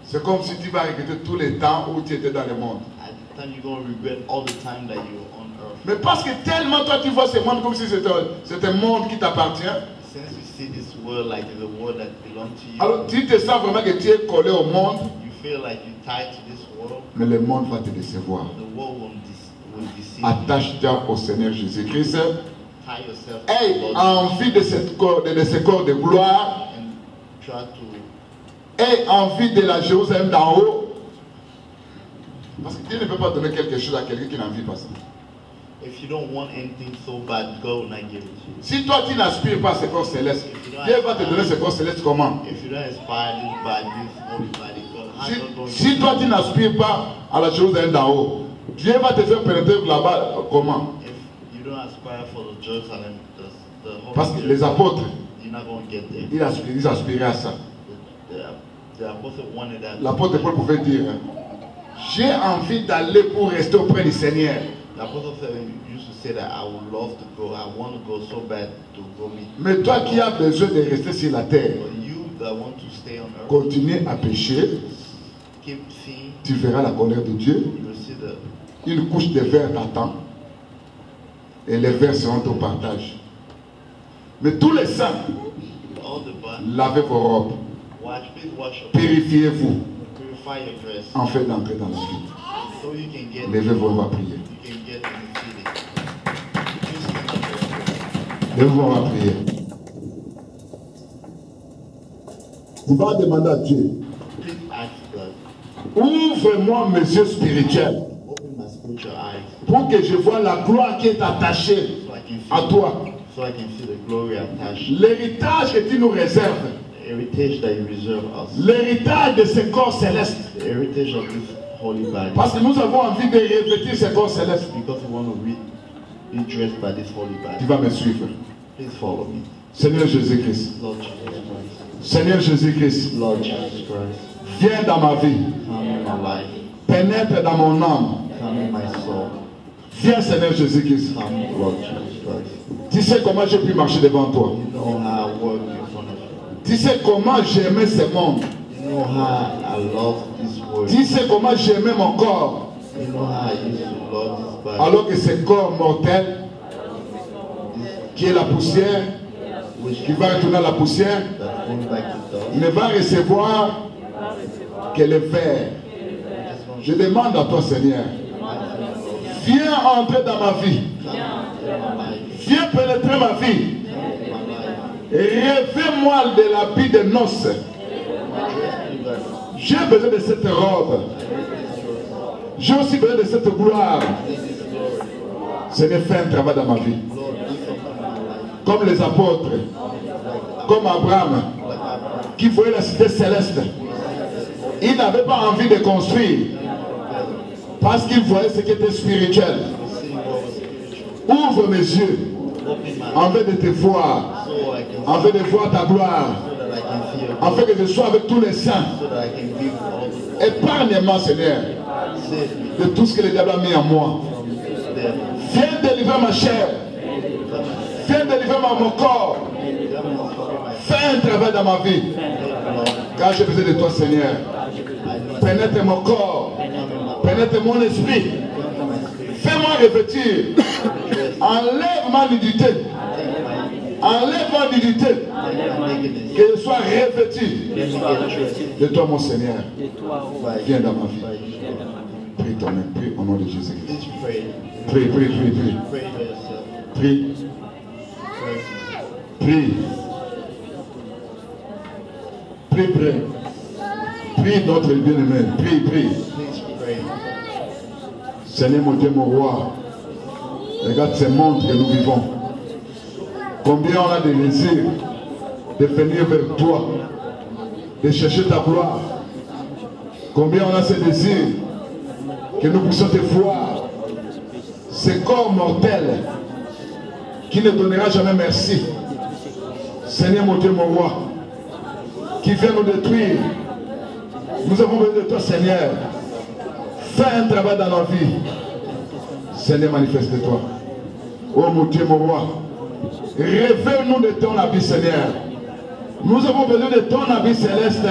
S1: c'est comme si tu vas regretter tous les temps où tu étais dans le monde. Mais parce que tellement toi tu vois ce monde comme si c'était un monde qui t'appartient,
S2: like
S1: alors tu te sens vraiment que tu es collé au monde,
S2: you feel like you're tied to this world,
S1: mais le monde va te décevoir. Attache-toi au Seigneur Jésus-Christ. Aie envie de, cette corps, de, de ce corps de gloire.
S2: and try to
S1: Aie envie de la Jérusalem d'en haut. Parce que Dieu ne peut pas donner quelque chose à quelqu'un qui n'en vit pas ça.
S2: If you don't want anything so bad, God will not give it to you.
S1: Si toi tu n'aspires pas à ce corps céleste, Dieu va te donner ce corps céleste comment?
S2: If you don't aspire this body, this holy body, God, how
S1: si, toi tu n'aspires pas à la Jérusalem d'en haut, Dieu va te faire pénétrer là-bas euh, comment?
S2: If you don't aspire for the Jerusalem, the, the holy
S1: Parce que les apôtres,
S2: you're not going to get there.
S1: ils aspiraient, ils aspiraient à ça.
S2: The,
S1: L'apôtre Paul pouvait dire, j'ai envie d'aller pour rester auprès du Seigneur. Mais toi qui as besoin de rester sur la terre, continue à pécher, tu verras la colère de Dieu. Une couche de verre t'attend et les verres seront au partage. Mais tous les saints, lavez vos robes, Purifiez-vous, en fait d'entrer dans la vie. Levez-vous, on va prier. Levez-vous, on va prier. Tu vas demander à Dieu, ouvre-moi mes yeux spirituels. Pour que je vois la gloire qui est attachée à toi. L'héritage que tu nous réserves,
S2: the heritage that you reserve us,
S1: l'héritage de ce corps céleste.
S2: the heritage of this holy body.
S1: Parce que nous avons envie de revêtir ce corps céleste.
S2: Because we want to be, be dressed by this holy
S1: Tu vas me suivre.
S2: Please follow me.
S1: Seigneur Jésus-Christ.
S2: Lord Jesus Christ.
S1: Seigneur Jésus-Christ,
S2: Lord Jesus Christ.
S1: viens dans ma vie.
S2: Come in my life.
S1: Pénètre dans mon âme.
S2: Come in my soul.
S1: Viens Seigneur Jésus-Christ.
S2: Come, Lord Jesus Christ.
S1: Tu sais comment j'ai pu marcher devant toi. Tu sais comment j'aimais ce monde.
S2: You know how I love this world.
S1: Tu sais comment j'aimais mon corps.
S2: You know how I used to love this body.
S1: Alors que ce corps mortel, qui est la poussière, qui va retourner à la poussière, ne va recevoir que le verre. Je demande à toi Seigneur, viens entrer dans ma vie. Viens pénétrer ma vie. Rêvez-moi de l'habit de noces. J'ai besoin de cette robe. J'ai aussi besoin de cette gloire. Seigneur, fais un travail dans ma vie. Comme les apôtres, comme Abraham, qui voyait la cité céleste. Il n'avait pas envie de construire parce qu'il voyait ce qui était spirituel. Ouvre mes yeux afin de te voir,
S2: can
S1: afin de voir ta gloire,
S2: your
S1: afin que je sois avec tous les saints. Épargne-moi, Seigneur, de tout ce que le diable a mis en moi. Viens délivrer ma chair. Viens délivrer mon corps. Fais un travail dans ma vie. Car j'ai besoin de toi, Seigneur. Pénètre mon corps. Pénètre mon esprit. Fais-moi revêtir. Enlève ma nudité. Enlève ma nudité. Que je sois revêtu de toi, mon Seigneur. Viens dans ma vie. Prie toi-même. Prie au nom de Jésus-Christ. Prie, prie, prie, prie. Prie, prie. Prie, prie. Prie notre bien-aimé. Prie, prie. Seigneur mon Dieu, mon roi, regarde ces mondes que nous vivons. Combien on a de désir de venir vers toi, de chercher ta gloire. Combien on a ce désir que nous puissions te voir. Ce corps mortel qui ne donnera jamais merci. Seigneur mon Dieu, mon roi, qui vient nous détruire. Nous avons besoin de toi, Seigneur. Fais un travail dans nos vies. Seigneur, manifeste-toi. Oh mon Dieu, mon roi. Révèle-nous de ton habit, Seigneur. Nous avons besoin de ton habit céleste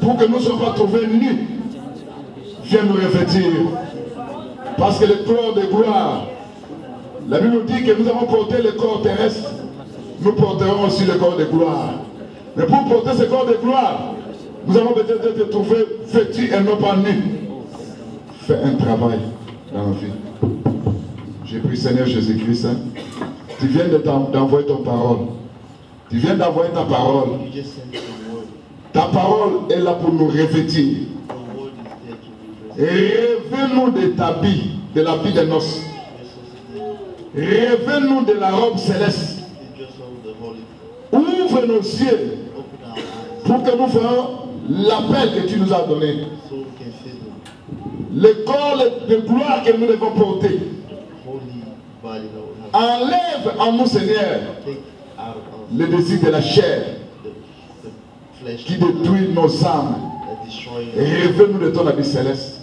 S1: pour que nous ne soyons pas trouvés nus. Viens nous revêtir. Parce que le corps de gloire, la Bible nous dit que nous avons porté le corps terrestre, nous porterons aussi le corps de gloire. Mais pour porter ce corps de gloire, nous avons besoin d'être trouvés vêtus et non pas nus. Fais un travail dans nos vies. J'ai pris Seigneur Jésus-Christ. hein. Tu viens de d'envoyer ton parole. Tu viens d'envoyer ta parole. Ta parole est là pour nous revêtir. Révèle-nous de ta vie, de la vie de noces. Révèle-nous de la robe céleste. Ouvre nos yeux pour que nous fassions l'appel que tu nous as donné. Le corps de gloire que nous devons porter.
S2: holy body that we have.
S1: Enlève en nous, Seigneur, le désir de la chair qui détruit nos âmes.
S2: that destroy us.
S1: Révèle-nous de ton habit céleste.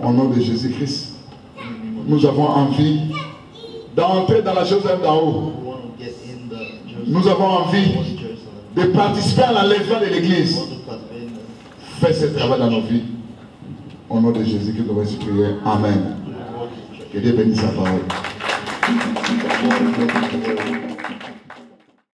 S1: Au nom de Jésus-Christ, nous avons envie d'entrer dans la chose d'en haut. Nous avons envie de participer à l'enlèvement de l'Église. Fais ce travail dans nos vies. Au nom de Jésus, que nous allons prier. Amen.
S2: work of the church.
S1: Que Dieu bénisse sa parole.